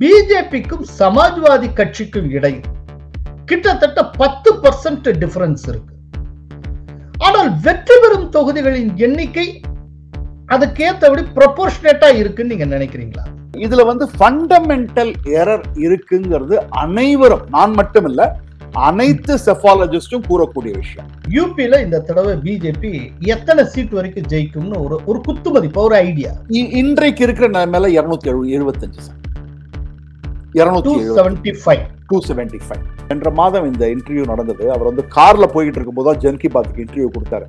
பிஜேபிக்கும் சமாஜ்வாதி கட்சிக்கும் இடையில் கிட்டத்தட்ட பத்து பர்சன்ட் டிஃபரன்ஸ் இருக்கு. ஆனால் வெற்றி பெறும் தொகுதிகளின் எண்ணிக்கை அதுக்கேற்றபடி ப்ரொபோர்ஷனேட்டா இருக்குன்னு நீங்க நினைக்கிறீங்களா? இதுல வந்து ஃபண்டமெண்டல் எரர் இருக்குங்கிறது அனைவரும் நான் மட்டும் இல்ல அனைத்து செஃபாலஜிஸ்டும் கூறக்கூடிய விஷயம். யூபியில இந்த தடவை பிஜேபி எத்தனை சீட் வரைக்கும் ஜெயிக்கும்னு ஒரு ஒரு குத்து மதிப்பு ஒரு ஐடியா இன்றைக்கு இருக்கிற நிலைமையில இருநூத்தி எழுபத்தஞ்சு சார் இருநூத்தி டூ செவன்டி ஃபைவ் சென்ற மாதம் இந்த இன்டர்வியூ நடந்தது. அவர் வந்து கார்ல போயிட்டு இருக்கும்போது தான் ஜன்கி பாத்துக்கு இன்டர்வியூ கொடுத்தாரு.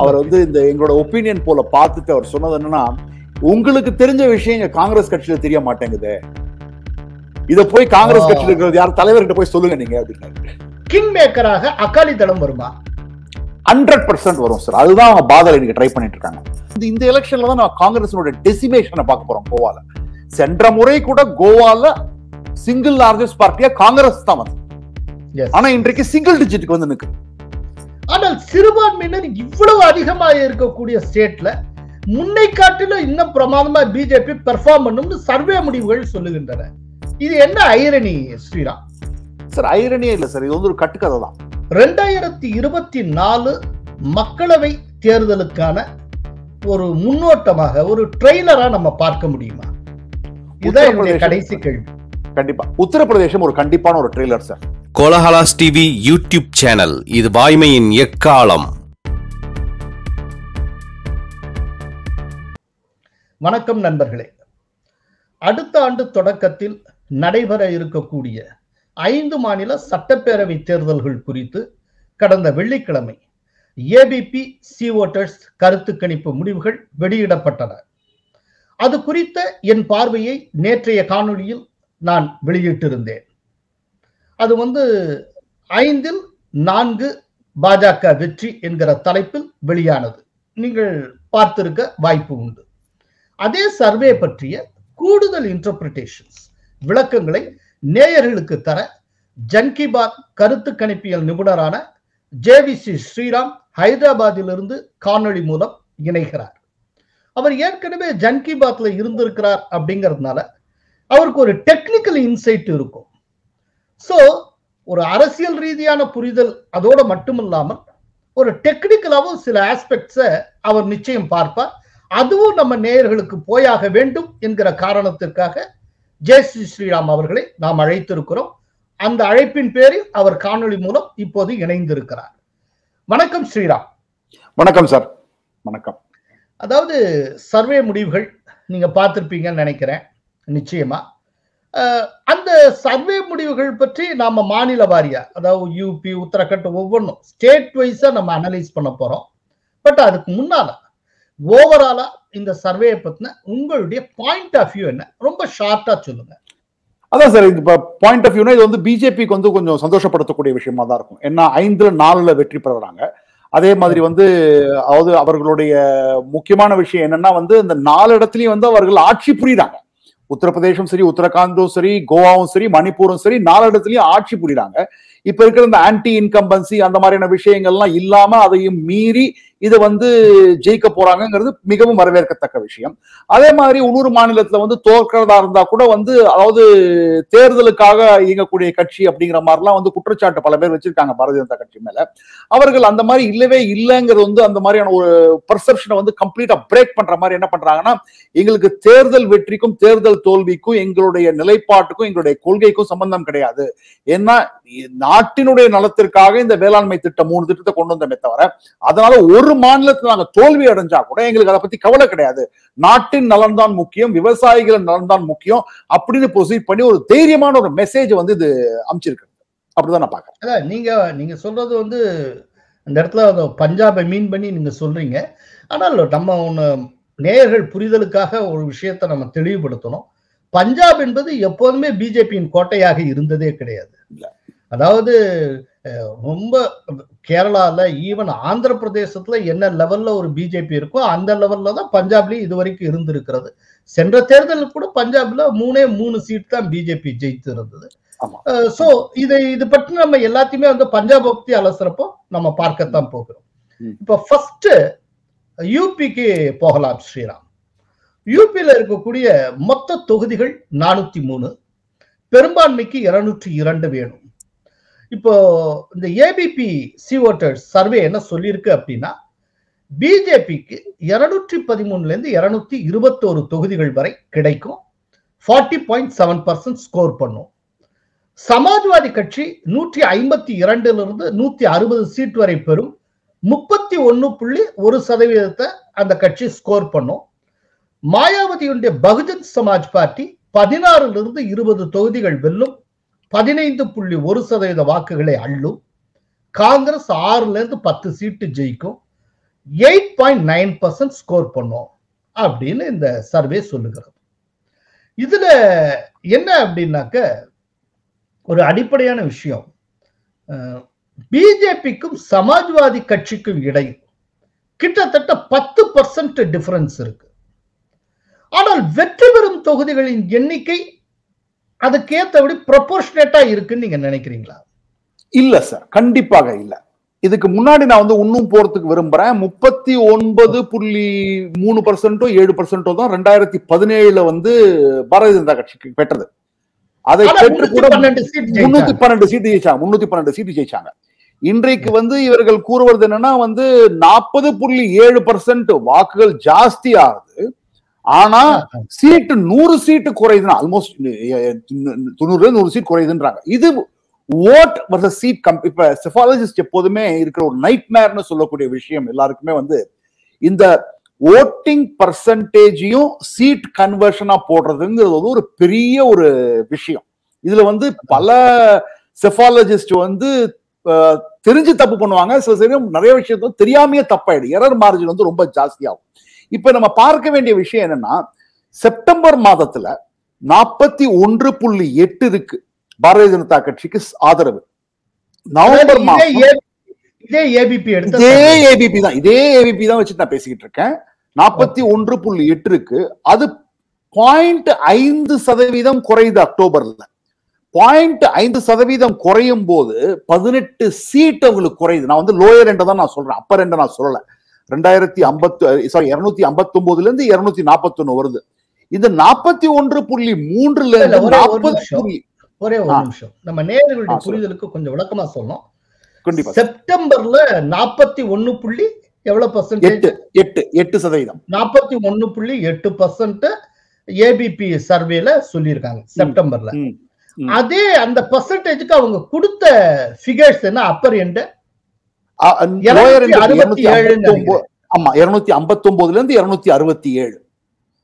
அவர் வந்து இந்த எங்களோட ஒப்பீனியன் போல பார்த்துட்டு அவர் சொன்னது என்னன்னா உங்களுக்கு தெரிஞ்ச விஷயம் எங்க காங்கிரஸ் கட்சியில தெரிய மாட்டேங்குது. இத போய் காங்கிரஸ். கட்சியில இருக்கிறது யார்? தலைவர்கிட்ட போய் சொல்லுங்க நீங்க அப்படின்னாரு. கிங் மேக்கராக அகாலி தளம் வருமா? ஹண்ட்ரட் பர்சன்ட் வரும் சார் அதுதான் அவங்க பாதல் இன்னைக்கு ட்ரை பண்ணிட்டு இருக்காங்க. இந்த இந்த எலெக்ஷன்ல தான் நான் காங்கிரஸோட டெசிமேஷனை பார்க்க போறோம் கோவால. சென்ற முறை கூட கோவால சிங்கிள் லார்ஜஸ்ட் பார்ட்டியா காங்கிரஸ் தான் வந்து. ஆனா இன்றைக்கு சிங்கிள் டிஜிட்டுக்கு வந்து நிக்கு ஆனால் சிறுபான்மையினர் இவ்வளவு அதிகமாக இருக்கக்கூடிய ஸ்டேட்ல முன்னை காட்டிலும் இன்னும் பிரமாதமா பிஜேபி பெர்ஃபார்ம் பண்ணும்னு சர்வே முடிவுகள் சொல்லுகின்றன. இது என்ன ஐரணி ஸ்ரீராம்? சார் ஐரணியே இல்ல சார் இது வந்து ஒரு கட்டுக்கதை தான். ரெண்டாயிரத்தி இருபத்தி நாலு மக்களவை தேர்தலுக்கான ஒரு முன்னோட்டமாக ஒரு ட்ரெய்லரா நம்ம பார்க்க முடியுமா? இதுதான் என்னுடைய. கடைசி கேள்வி. கண்டிப்பா. உத்தரப்பிரதேசம் ஒரு கண்டிப்பான ஒரு trailer sir Kolahalas TV YouTube channel இது வாய்மையின் எக்காலம். வணக்கம் நண்பர்களே. அடுத்த ஆண்டு தொடக்கத்தில் நடைபெற இருக்கக்கூடிய ஐந்து மாநில சட்டப்பேரவை தேர்தல்கள் குறித்து கடந்த வெள்ளிக்கிழமை ஏபிபி சி ஓட்டர்ஸ் கருத்து கணிப்பு முடிவுகள் வெளியிடப்பட்டன. அது குறித்த என் பார்வையை நேற்றைய காணொளியில் நான் வெளியிட்டிருந்தேன். அது வந்து ஐந்தில் நான்கு பாஜக வெற்றி என்கிற தலைப்பில் வெளியானது. நீங்கள் பார்த்திருக்க வாய்ப்பு உண்டு. அதே சர்வே பற்றிய கூடுதல் இன்டர்பிரிட்டேஷன்ஸ் விளக்கங்களை நேயர்களுக்கு தர ஜன்கி பாத் கருத்து கணிப்பியல் நிபுணரான ஜேவிசி ஸ்ரீராம் ஹைதராபாத்திலிருந்து காணொளி மூலம் இணைகிறார். அவர் ஏற்கனவே ஜன் கி பாத்ல இருந்திருக்கிறார் அப்படிங்கிறதுனால அவருக்கு ஒரு டெக்னிக்கல் இன்சைட் இருக்கும். சோ ஒரு அரசியல் ரீதியான புரிதல் அதோட மட்டுமில்லாமல் ஒரு டெக்னிக்கலாவும் சில ஆஸ்பெக்ட்ஸை அவர் நிச்சயம் பார்ப்பார். அதுவும் நம்ம நேயர்களுக்கு போயாக வேண்டும் என்கிற காரணத்திற்காக ஜெய் ஸ்ரீ ஸ்ரீராம் அவர்களை நாம் அழைத்திருக்கிறோம். அந்த அழைப்பின் பேரில் அவர் காணொளி மூலம் இப்போது இணைந்திருக்கிறார். வணக்கம் ஸ்ரீராம். வணக்கம் சார். வணக்கம். அதாவது சர்வே முடிவுகள் நீங்க பார்த்திருப்பீங்கன்னு நினைக்கிறேன். நிச்சயமா. அந்த சர்வே முடிவுகள் பற்றி நாம மாநில வாரியா அதாவது யூபி உத்தரகண்ட் ஒவ்வொன்றும் ஸ்டேட் வைஸா நம்ம அனலைஸ் பண்ண போறோம். பட் அதுக்கு முன்னால ஓவராலா இந்த சர்வே பத்தின உங்களுடைய பாயிண்ட் ஆஃப் வியூ என்ன? ரொம்ப ஷார்ட்டா சொல்லுங்க. அதான் சார் இது பாயிண்ட் ஆஃப் வியூனா இது வந்து பிஜேபிக்கு வந்து கொஞ்சம் சந்தோஷப்படுத்தக்கூடிய விஷயமா தான் இருக்கும். ஏன்னா ஐந்துல நாலுல வெற்றி பெறுறாங்க. அதே மாதிரி வந்து அதாவது அவர்களுடைய முக்கியமான விஷயம் என்னன்னா வந்து இந்த நாலு இடத்துலயும் வந்து அவர்கள் ஆட்சி புரியுறாங்க. உத்தரப்பிரதேசம் சரி உத்தரகாண்டும் சரி கோவாவும் சரி மணிப்பூரும் சரி நாலு இடத்துலயும் ஆட்சி புரியுறாங்க. இப்ப இருக்கிற இந்த ஆன்டி இன்கம்பன்சி அந்த மாதிரியான விஷயங்கள்லாம் இல்லாம அதையும் மீறி இதை வந்து ஜெயிக்க போறாங்கிறது மிகவும் வரவேற்கத்தக்க விஷயம். அதே மாதிரி உள்ளூர் மாநிலத்துல வந்து தோற்கிறதா இருந்தா கூட வந்து அதாவது தேர்தலுக்காக இயங்கக்கூடிய கட்சி அப்படிங்கிற மாதிரிலாம் வந்து குற்றச்சாட்டு பல பேர் வச்சிருக்காங்க பாரதிய ஜனதா கட்சி மேல. அவர்கள் அந்த மாதிரி இல்லவே இல்லைங்கிறது வந்து அந்த மாதிரியான ஒரு பர்செப்ஷனை வந்து கம்ப்ளீட்டா பிரேக் பண்ற மாதிரி என்ன பண்றாங்கன்னா எங்களுக்கு தேர்தல் வெற்றிக்கும் தேர்தல் தோல்விக்கும் எங்களுடைய நிலைப்பாட்டுக்கும் எங்களுடைய கொள்கைக்கும் சம்பந்தம் கிடையாது. ஏன்னா நாட்டினுடைய நலத்திற்காக இந்த வேளாண்மை திட்டம் மூணு திட்டத்தை கொண்டு வந்தமே தவிர அதனால ஒரு மாநிலத்துல நாங்க தோல்வி அடைஞ்சா கூட எங்களுக்கு அதை பத்தி கவலை கிடையாது. நாட்டின் நலன் தான் முக்கியம் விவசாயிகளின் நலன் தான் முக்கியம் அப்படின்னு ப்ரொசீட் பண்ணி ஒரு தைரியமான ஒரு மெசேஜ் வந்து இது அமைச்சிருக்கு. அப்படிதான் நான் பாக்குறேன் அதான் நீங்க நீங்க சொல்றது வந்து அந்த இடத்துல பஞ்சாபை மீன் பண்ணி நீங்க சொல்றீங்க. ஆனால் நம்ம ஒண்ணு நேயர்கள் புரிதலுக்காக ஒரு விஷயத்தை நம்ம தெளிவுபடுத்தணும். பஞ்சாப் என்பது எப்போதுமே பிஜேபியின் கோட்டையாக இருந்ததே கிடையாது. அதாவது ரொம்ப கேரளால ஈவன் ஆந்திர பிரதேசத்துல என்ன லெவல்ல ஒரு பிஜேபி இருக்கோ அந்த லெவல்ல தான் பஞ்சாப்லயும் இது வரைக்கும் இருந்திருக்கிறது. சென்ற தேர்தலில் கூட பஞ்சாப்ல மூணே மூணு சீட் தான் பிஜேபி ஜெயித்து இருந்தது. சோ இதை இது பற்றி நம்ம எல்லாத்தையுமே வந்து பஞ்சாப் பத்தி அலசுறப்போ நம்ம பார்க்கத்தான் போகிறோம். இப்ப ஃபர்ஸ்ட் யூபிக்கு போகலாம் ஸ்ரீராம். யூபியில் இருக்கக்கூடிய மொத்த தொகுதிகள் நானூத்தி மூணு. பெரும்பான்மைக்கு இருநூற்றி இரண்டு வேணும். இப்போ இந்த ஏபிபி சி ஓட்டர்ஸ் சர்வே என்ன சொல்லியிருக்கு அப்படின்னா பிஜேபிக்கு இருநூற்றி பதிமூணுல இருந்து இருநூத்தி இருபத்தோரு தொகுதிகள் வரை கிடைக்கும். Forty point seven percent score பண்ணும். சமாஜ்வாதி கட்சி நூற்றி ஐம்பத்தி இரண்டுல இருந்து நூத்தி அறுபது சீட் வரை பெறும். முப்பத்தி ஒன்னு புள்ளி ஒரு சதவீதத்தை அந்த கட்சி ஸ்கோர் பண்ணும். மாயாவதியுடைய பகுஜன் சமாஜ் பார்ட்டி பதினாறுல இருந்து இருபது தொகுதிகள் வெல்லும். பதினைந்து புள்ளி ஒரு சதவீத வாக்குகளை அள்ளும். காங்கிரஸ் ஆறுல இருந்து பத்து சீட்டு ஜெயிக்கும். Eight point nine percent score பண்ணும் அப்படின்னு இந்த சர்வே சொல்லுகிறது. இதுல என்ன அப்படின்னாக்க ஒரு அடிப்படையான விஷயம். பிஜேபிக்கும் சமாஜ்வாதி கட்சிக்கும் இடையில் கிட்டத்தட்ட பத்து பர்சன்ட் டிஃபரன்ஸ் இருக்கு. ஆனால் வெற்றி பெறும் தொகுதிகளின் எண்ணிக்கை அதுக்கேற்றபடி ப்ரொபோர்ஷனேட்டா இருக்குன்னு நீங்க நினைக்கிறீங்களா? இல்ல சார் கண்டிப்பாக இல்ல. இதுக்கு முன்னாடி நான் வந்து இன்னும் போறதுக்கு விரும்புறேன். முப்பத்தி ஒன்பது புள்ளி மூணு பர்சன்டோ ஏழு பர்சன்டோ தான் ரெண்டாயிரத்தி பதினேழுல வந்து பாரதிய ஜனதா கட்சிக்கு பெற்றது. அதை பெற்று கூட 312 seat முன்னூத்தி. பன்னெண்டு சீட்டு ஜெயிச்சாங்க. முன்னூத்தி பன்னெண்டு சீட்டு ஜெயிச்சாங்க. இன்றைக்கு வந்து இவர்கள் கூறுவது என்னன்னா வந்து நாற்பது புள்ளி ஏழு பர்சன்ட் வாக்குகள் ஜாஸ்தி ஆகுது. ஆனா சீட்டு நூறு சீட்டு குறையுதுன்னா ஆல்மோஸ்ட் தொண்ணூறு நூறு சீட் குறையுதுன்றாங்க. இது ஓட் வர்சஸ் சீட் கம் இப்ப செஃபாலஜிஸ்ட் எப்போதுமே இருக்கிற ஒரு நைட் மேர்னு சொல்லக்கூடிய விஷயம் எல்லாருக்குமே வந்து இந்த ஓட்டிங் பர்சன்டேஜையும் சீட் கன்வர்ஷனா போடுறதுங்கிறது வந்து ஒரு பெரிய ஒரு விஷயம். இதுல வந்து பல செஃபாலஜிஸ்ட் வந்து தெரிஞ்சு தப்பு பண்ணுவாங்க. சில சமயம் நிறைய விஷயத்த தெரியாமையே தப்பாயிடும். எரர் மார்ஜின் வந்து ரொம்ப ஜாஸ்தியாகும். இப்ப நம்ம பார்க்க வேண்டிய விஷயம் என்னன்னா செப்டம்பர் மாதத்துல நாற்பத்தி ஒன்று புள்ளி எட்டு இருக்கு. பாரதிய ஜனதா கட்சிக்கு ஆதரவு. நவம்பர் இதே மாதம் A- இதே ஏபிபி இதே. ஏபிபி தான். இதே ஏபிபி தான் வச்சு நான் பேசிக்கிட்டு இருக்கேன். நாற்பத்தி ஒன்று புள்ளி எட்டு இருக்கு. அது பாயிண்ட் ஐந்து சதவீதம் குறையுது அக்டோபர்ல. பாயிண்ட் ஐந்து சதவீதம் குறையும் போது பதினெட்டு சீட் அவங்களுக்கு குறையுது. நான் வந்து லோயர் எண்ட தான் நான் சொல்றேன். அப்பர் எண்ட நான் சொல்லல. ரெண்டாயிரத்தி ஐம்பத்தி சாரி இருநூத்தி ஐம்பத்தி ஒன்பதுல இருந்து இருநூத்தி நாற்பத்தி ஒண்ணு வருது. இது நாற்பத்தி ஒன்று புள்ளி மூன்றுல இருந்து நாற்பது. புள்ளி ஒரே ஒரு. நிமிஷம். நம்ம சொல்லு. புரிதலுக்கு கொஞ்சம் விளக்கமா சொல்லணும். கண்டிப்பா. செப்டம்பர்ல நாற்பத்தி ஒன்னு புள்ளி எவ்வளவு பர்சன்டேஜ் எட்டு எட்டு எட்டு சதவீதம். நாற்பத்தி ஒன்னு புள்ளி எட்டு பர்சன்ட் ஏபிபி சர்வேல சொல்லியிருக்காங்க செப்டம்பர்ல. அதே அந்த பர்சன்டேஜுக்கு அவங்க கொடுத்த ஃபிகர்ஸ் என்ன? Upper end uh- lower end இருநூத்தி அறுபத்தி 259 ஆமா இருநூத்தி ஐம்பத்தி ஒன்பதுல இருந்து இருநூத்தி அறுபத்தி ஏழு.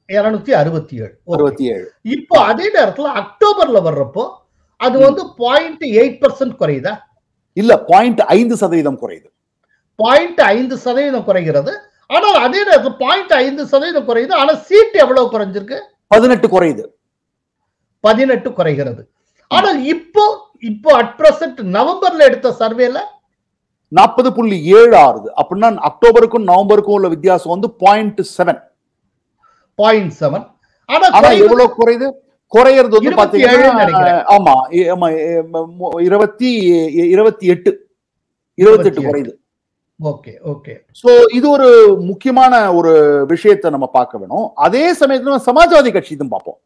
இருநூத்தி அறுபத்தி ஏழு. அறுபத்தி ஏழு. இப்போ அதே நேரத்துல அக்டோபர்ல வர்றப்போ அது வந்து பாயிண்ட் எயிட் பர்சன்ட் குறையுதா? இல்ல பாயிண்ட் ஐந்து சதவீதம் குறையுது. பாயிண்ட் ஐந்து சதவீதம் குறைகிறது. ஆனால் அதே நேரத்தில் பாயிண்ட் ஐந்து சதவீதம் குறையுது. ஆனா சீட் எவ்வளவு குறைஞ்சிருக்கு? பதினெட்டு குறையுது. பதினெட்டு குறைகிறது. ஆனால் இப்போ இப்போ அட் பிரசன்ட் நவம்பர்ல எடுத்த சர்வேல நாற்பது புள்ளி ஏழு ஆறுது. அப்படின்னா அக்டோபருக்கும் நவம்பருக்கும் உள்ள வித்தியாசம் வந்து பாயிண்ட் செவன் பாயிண்ட் செவன் ஆனா. எவ்வளவு குறையுது? குறையறது வந்து பாத்தீங்கன்னா. ஆமா ஆமா இருபத்தி இருபத்தி எட்டு. இருபத்தி எட்டு குறையுது. Okay okay. சோ இது ஒரு முக்கியமான ஒரு விஷயத்தை நம்ம பார்க்க வேணும். அதே சமயத்துல சமாஜ்வாதி கட்சி இதுவும் பார்ப்போம்.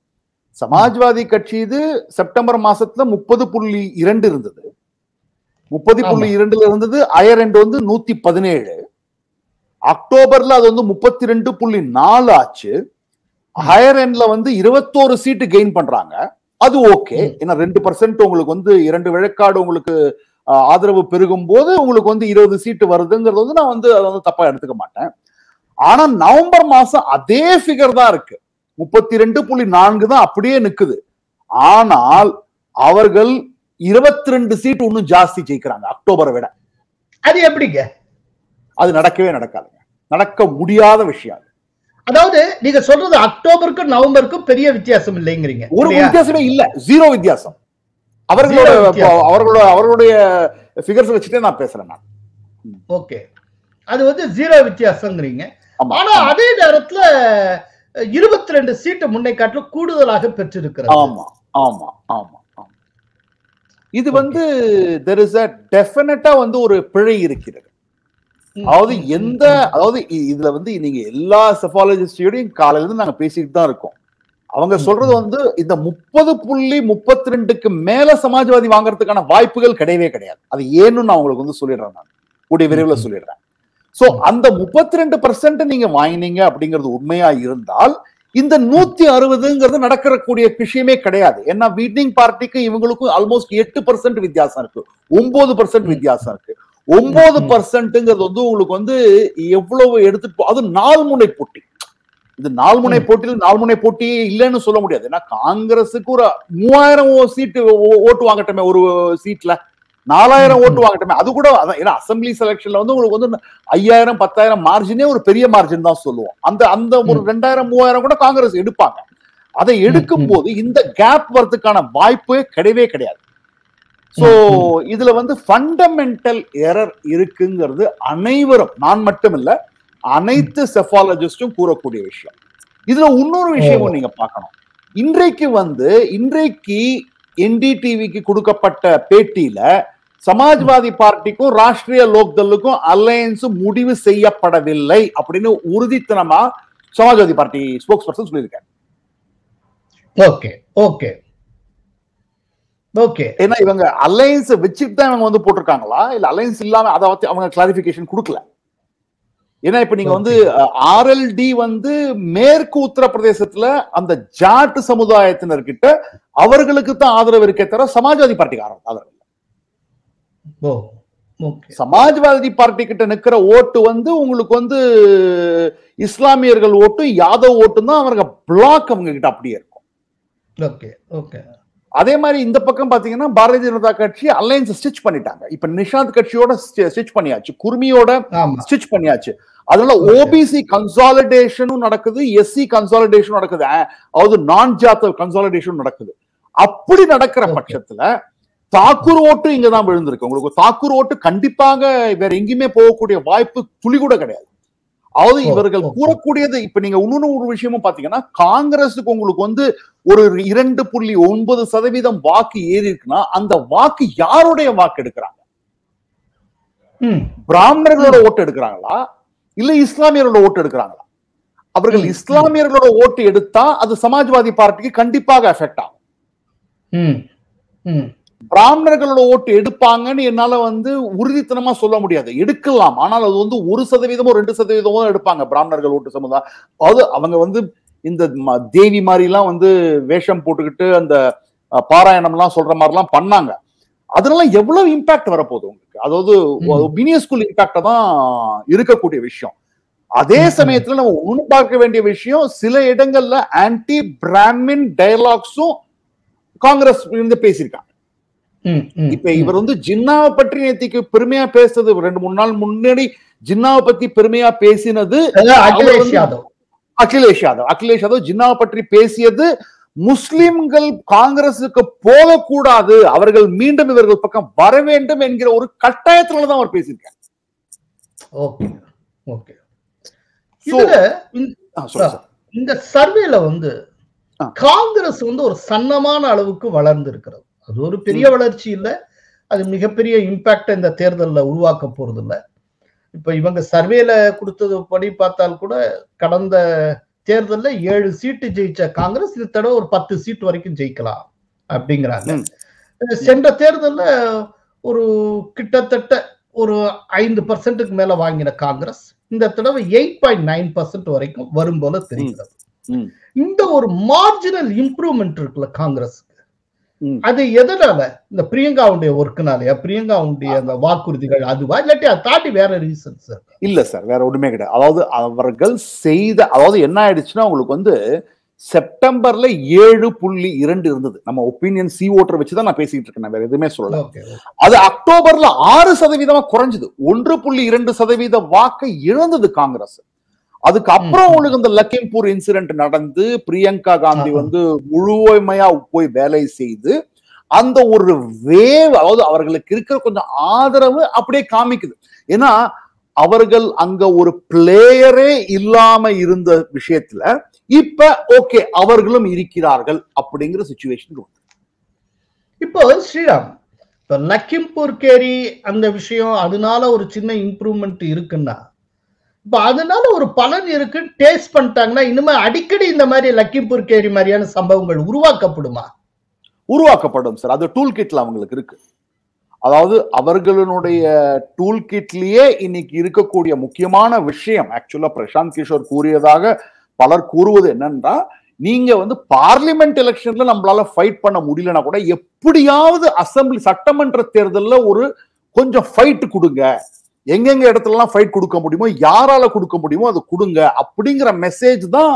சமாஜ்வாதி கட்சி இது செப்டம்பர் மாசத்துல முப்பது புள்ளி இரண்டு இருந்தது. முப்பது புள்ளி. இரண்டுல இருந்தது அயர் எண்ட் வந்து நூத்தி பதினேழு. அக்டோபர்ல அது வந்து முப்பத்தி ரெண்டு புள்ளி நாலு ஆச்சு. ஹையர் எண்ட்ல வந்து இருபத்தோரு சீட்டு கெயின் பண்றாங்க. அது ஓகே. ஏன்னா ரெண்டு பர்சன்ட் உங்களுக்கு வந்து இரண்டு விழுக்காடு உங்களுக்கு ஆதரவு பெருகும் போது உங்களுக்கு வந்து இருபது சீட்டு வருதுங்கிறது வந்து நான் வந்து அதை வந்து தப்பா எடுத்துக்க மாட்டேன். ஆனா நவம்பர் மாசம் அதே ஃபிகர் தான் இருக்கு. முப்பத்தி ரெண்டு புள்ளி நான்கு தான் அப்படியே நிக்குது. ஆனால் அவர்கள் இருபத்தி ரெண்டு சீட் இன்னும் ஜாஸ்தி ஜெயிக்கிறாங்க அக்டோபரை விட. அது எப்படிங்க? அது நடக்கவே நடக்காதுங்க. நடக்க முடியாத விஷயம் அது. அதாவது நீங்க சொல்றது அக்டோபருக்கும் நவம்பருக்கும் பெரிய வித்தியாசம் இல்லைங்கிறீங்க ஒரு? வித்தியாசமே இல்ல. ஜீரோ வித்தியாசம். அவர்களோட. அவர்களோட அவர்களுடைய ஃபிகர்ஸ் வச்சுட்டே நான் பேசுறேன் நான். ஓகே. அது வந்து ஜீரோ வித்தியாசங்கிறீங்க. ஆமா. ஆனா அதே நேரத்துல இருபத்தி ரெண்டு சீட்டு முன்னை காட்டிலும் கூடுதலாக பெற்றிருக்கிறது. ஆமா ஆமா ஆமா. இது வந்து தெர் இஸ் அ டெஃபினட்டா வந்து ஒரு பிழை இருக்கிறது. அதாவது எந்த அதாவது இதுல வந்து நீங்க எல்லா செஃபாலஜிஸ்டையும் காலையில இருந்து நாங்க பேசிட்டு தான் இருக்கோம். அவங்க சொல்றது வந்து இந்த முப்பது புள்ளி முப்பத்தி ரெண்டுக்கு மேல சமாஜ்வாதி வாங்குறதுக்கான வாய்ப்புகள் கிடையவே கிடையாது. அது ஏன்னு நான் உங்களுக்கு வந்து சொல்லிடுறேன் நான். கூடிய விரைவில் சொல்லிடுறேன். சோ அந்த முப்பத்தி ரெண்டு பர்சன்ட் நீங்க வாங்கினீங்க அப்படிங்கிறது உண்மையா இருந்தால் இந்த நூத்தி அறுபதுங்கிறது நடக்கிற கூடிய விஷயமே கிடையாது. ஏன்னா வீட்டிங் பார்ட்டிக்கு இவங்களுக்கும் ஆல்மோஸ்ட் எட்டு பர்சன்ட் வித்தியாசம் இருக்கு. ஒன்பது பர்சன்ட் வித்தியாசம் இருக்கு. ஒன்பது பர்சன்ட்ங்கிறது வந்து உங்களுக்கு வந்து எவ்வளவு எடுத்துட்டு அது நாலு முனை போட்டி. இது நாலு முனை போட்டியில் நாலு முனை போட்டியே இல்லைன்னு சொல்ல முடியாது. ஏன்னா காங்கிரஸுக்கு ஒரு மூவாயிரம் சீட்டு ஓட்டு வாங்கட்டமே ஒரு சீட்ல. நாலாயிரம் ஓட்டு வாங்கட்டமே. அது கூட ஏன்னா அசம்பிளி செலெக்ஷன்ல வந்து உங்களுக்கு வந்து ஐயாயிரம் பத்தாயிரம் மார்ஜினே ஒரு பெரிய மார்ஜின் தான் சொல்லுவோம். அந்த அந்த ஒரு ரெண்டாயிரம் மூவாயிரம் கூட காங்கிரஸ் எடுப்பாங்க. அதை எடுக்கும் போது இந்த கேப் வரதுக்கான வாய்ப்பே கிடையவே கிடையாது. சோ இதுல வந்து ஃபண்டமெண்டல் எரர் இருக்குங்கிறது அனைவரும் நான் மட்டும் இல்ல அனைத்து செஃபாலஜிஸ்டும் கூறக்கூடிய விஷயம். இதுல இன்னொரு விஷயமும் நீங்க பார்க்கணும். இன்றைக்கு வந்து இன்றைக்கு என்டிடிவிக்கு கொடுக்கப்பட்ட பேட்டியில சமாஜ்வாதி பார்ட்டிக்கும் ராஷ்டிரிய லோக்தலுக்கும் அலையன்ஸ் முடிவு செய்யப்படவில்லை அப்படின்னு உறுதித்தனமா சமாஜ்வாதி பார்ட்டி ஸ்போக்ஸ் பர்சன் சொல்லியிருக்காரு. ஓகே ஓகே ஓகே ஏன்னா இவங்க அலையன்ஸ் வச்சுட்டு தான் இவங்க வந்து போட்டிருக்காங்களா? இல்ல அலையன்ஸ் இல்லாம அதை அவங்க கிளாரிபிகேஷன் கொடுக்கல? ஏன்னா இப்ப நீங்க வந்து ஆர்எல்டி வந்து மேற்கு உத்தரப்பிரதேசத்துல அந்த ஜாட் சமுதாயத்தினர்கிட்ட அவர்களுக்கு தான் ஆதரவு இருக்கே தவிர சமாஜ்வாதி பார்ட்டிக்கு ஆதரவு இல்ல. சமாஜ்வாதி பார்ட்டி கிட்ட நிக்கிற ஓட்டு வந்து உங்களுக்கு வந்து இஸ்லாமியர்கள் ஓட்டு யாதவ் ஓட்டு தான் அவங்க பிளாக் அவங்க கிட்ட அப்படியே இருக்கும். Okay okay. அதே மாதிரி இந்த பக்கம் பாத்தீங்கன்னா பாரதிய ஜனதா கட்சி அலையன்ஸ் ஸ்டிச் பண்ணிட்டாங்க. இப்ப நிஷாந்த் கட்சியோட ஸ்டிச் பண்ணியாச்சு. குர்மியோட ஸ்டிச் பண்ணியாச்சு. அதனால ஓபிசி கன்சாலிடேஷனும் நடக்குது எஸ்சி கன்சாலிடேஷனும் நடக்குது. அதாவது நான் ஜாத்த கன்சாலிடேஷன் நடக்குது. அப்படி நடக்கிற. பட்சத்துல தாக்கூர் ஓட்டு இங்கதான் விழுந்திருக்கு. உங்களுக்கு தாக்கூர் ஓட்டு கண்டிப்பாக வேற எங்கேயுமே போகக்கூடிய வாய்ப்பு துளி கூட கிடையாது. அதாவது ஓ, இவர்கள். கூறக்கூடியது இப்ப நீங்க இன்னொன்னு ஒரு விஷயமும் பாத்தீங்கன்னா காங்கிரஸுக்கு உங்களுக்கு வந்து ஒரு இரண்டு புள்ளி ஒன்பது சதவீதம் வாக்கு ஏறி இருக்குன்னா அந்த வாக்கு யாருடைய வாக்கு எடுக்கிறாங்க? ம் பிராமணர்களோட ஓட்டு எடுக்கிறாங்களா? இல்ல இஸ்லாமியர்களோட ஓட்டு எடுக்கிறாங்களா? அவர்கள் ம், இஸ்லாமியர்களோட ஓட்டு எடுத்தா அது சமாஜ்வாதி பார்ட்டிக்கு கண்டிப்பாக எஃபெக்ட் ஆகும். பிராமணர்களோட ஓட்டு எடுப்பாங்கன்னு என்னால வந்து உறுதித்தனமா சொல்ல முடியாது. எடுக்கலாம். ஆனால் அது வந்து ஒரு சதவீதமோ ரெண்டு சதவீதமோ எடுப்பாங்க பிராமணர்கள் ஓட்டு சமுதாயம். அதாவது அவங்க வந்து இந்த தேவி மாதிரி எல்லாம் வந்து வேஷம் போட்டுக்கிட்டு அந்த அஹ், பாராயணம் எல்லாம் சொல்ற மாதிரி எல்லாம் பண்ணாங்க. அதனால எவ்வளவு இம்பாக்ட் வரப்போகுது உங்களுக்கு? அதாவது ம். மினியஸ்கூல் இம்பாக்ட தான் இருக்கக்கூடிய விஷயம். அதே. சமயத்துல நம்ம பார்க்க வேண்டிய விஷயம் சில இடங்கள்ல ஆன்டி பிராமின் டயலாக்ஸும் காங்கிரஸ் இருந்து பேசியிருக்காங்க. இப்ப இவர் வந்து ஜின்னாவை பற்றி நேத்திக்கு பெருமையா பேசுறது ரெண்டு மூணு நாள் முன்னாடி ஜின்னாவை பத்தி பெருமையா பேசினது அகிலேஷ் யாதவ். அகிலேஷ் யாதவ். அகிலேஷ் யாதவ் ஜின்னாவை பற்றி பேசியது முஸ்லிம்கள் காங்கிரசுக்கு போகக்கூடாது அவர்கள் மீண்டும் இவர்கள் பக்கம் வர வேண்டும் என்கிற ஒரு கட்டாயத்துலதான் அவர் பேசியிருக்காரு. Okay okay. இந்த- சர்வேல வந்து. காங்கிரஸ் வந்து ஒரு சன்னமான அளவுக்கு வளர்ந்து இருக்கிறது அது ஒரு பெரிய வளர்ச்சி இல்ல. அது மிகப்பெரிய இம்பாக்ட் இந்த தேர்தல்ல உருவாக்க போறது இல்ல இப்ப இவங்க சர்வேல கொடுத்தது படி பார்த்தால் கூட கடந்த தேர்தல்ல ஏழு சீட்டு ஜெயிச்ச காங்கிரஸ் இந்த தடவை ஒரு பத்து சீட் வரைக்கும் ஜெயிக்கலாம் அப்படிங்கிறாங்க. சென்ற தேர்தல்ல ஒரு கிட்டத்தட்ட ஒரு ஐந்து பர்சன்ட்டுக்கு மேல வாங்கின காங்கிரஸ். இந்த தடவை எயிட் பாயிண்ட் நைன் பர்சன்ட் வரைக்கும் வரும் போல தெரிகிறது. இந்த ஒரு மார்ஜினல் இம்ப்ரூவ்மெண்ட் இருக்குல்ல காங்கிரஸ் ம். அது எதனால? இந்த பிரியங்காவுடைய ஒர்க்குனாலயா பிரியங்காவுடைய அந்த வாக்குறுதிகள் அதுவா? இல்லாட்டி அதை தாண்டி வேற ரீசன்ஸ் இல்ல சார் வேற ஒண்ணுமே கிடையாது. அதாவது அவர்கள் செய்த அதாவது என்ன ஆயிடுச்சுன்னா உங்களுக்கு வந்து செப்டம்பர்ல ஏழு புள்ளி இரண்டு இருந்தது. நம்ம ஒப்பீனியன் சி ஓட்டர் வச்சுதான் நான் பேசிட்டு இருக்கேன். நான் வேற எதுவுமே சொல்லல. அது அக்டோபர்ல ஆறு சதவீதமா குறைஞ்சது. ஒன்று புள்ளி இரண்டு சதவீத வாக்கை இழந்தது காங்கிரஸ். அதுக்கு அப்புறம் ம். உங்களுக்கு இந்த லக்கிம்பூர் இன்சிடென்ட் நடந்து பிரியங்கா காந்தி. வந்து முழுமையா போய் வேலை செய்து அந்த ஒரு வேவ் அதாவது அவர்களுக்கு இருக்கிற கொஞ்சம் ஆதரவு அப்படியே காமிக்குது ஏன்னா அவர்கள் அங்க ஒரு பிளேயரே இல்லாம இருந்த விஷயத்துல இப்ப ஓகே அவர்களும் இருக்கிறார்கள் அப்படிங்கிற சுச்சுவேஷன் இப்போ ஸ்ரீராம் இப்ப லக்கிம்பூர் கேரி அந்த விஷயம் அதனால ஒரு சின்ன இம்ப்ரூவ்மெண்ட் இருக்குன்னா இப்போ அதனால ஒரு பலன் இருக்குன்னு டேஸ்ட் பண்ணிட்டாங்கன்னா இனிமே அடிக்கடி இந்த மாதிரி லக்கிம்பூர் கேரி மாதிரியான சம்பவங்கள் உருவாக்கப்படுமா? உருவாக்கப்படும் சார் அது டூல் கிட்ல அவங்களுக்கு இருக்கு. அதாவது அவர்களுடைய டூல் கிட்லயே இன்னைக்கு இருக்கக்கூடிய முக்கியமான விஷயம் ஆக்சுவலா பிரசாந்த் கிஷோர் கூறியதாக பலர் கூறுவது என்னன்னா நீங்க வந்து பார்லிமெண்ட் எலெக்ஷன்ல நம்மளால ஃபைட் பண்ண முடியலன்னா கூட எப்படியாவது அசம்பிளி சட்டமன்ற தேர்தலில் ஒரு கொஞ்சம் ஃபைட் கொடுங்க. எங்கெங்க இடத்துலலாம் ஃபைட் கொடுக்க முடியுமோ யாரால கொடுக்க முடியுமோ அதை கொடுங்க அப்படிங்கிற மெசேஜ் தான்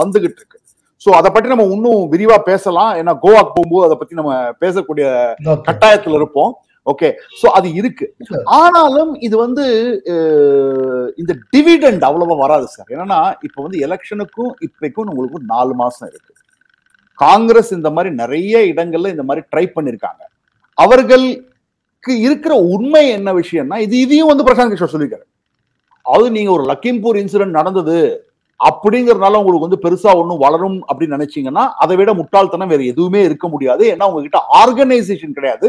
வந்துகிட்டு இருக்கு. சோ அதை பற்றி நம்ம இன்னும் விரிவா பேசலாம். ஏன்னா கோவாக்கு போகும்போது அதை பத்தி நம்ம பேசக்கூடிய. கட்டாயத்துல இருப்போம். ஓகே சோ அது இருக்கு. ஆனாலும் இது வந்து இந்த டிவிடெண்ட் அவ்வளவா வராது சார். என்னன்னா இப்ப வந்து எலெக்ஷனுக்கும் இப்பைக்கும் உங்களுக்கு நாலு மாசம் இருக்கு. காங்கிரஸ் இந்த மாதிரி நிறைய இடங்கள்ல இந்த மாதிரி ட்ரை பண்ணிருக்காங்க. அவர்களுக்கு இருக்கிற உண்மை என்ன விஷயம்னா இது இதையும் வந்து பிரசாந்த் கிஷோர் சொல்லியிருக்காரு. அது நீங்க ஒரு லக்கிம்பூர் இன்சிடென்ட் நடந்தது அப்படிங்கறதுனால உங்களுக்கு வந்து பெருசா ஒண்ணும் வளரும் அப்படின்னு நினைச்சீங்கன்னா அதை விட முட்டாள்தனம் வேற எதுவுமே இருக்க முடியாது. ஏன்னா உங்ககிட்ட ஆர்கனைசேஷன் கிடையாது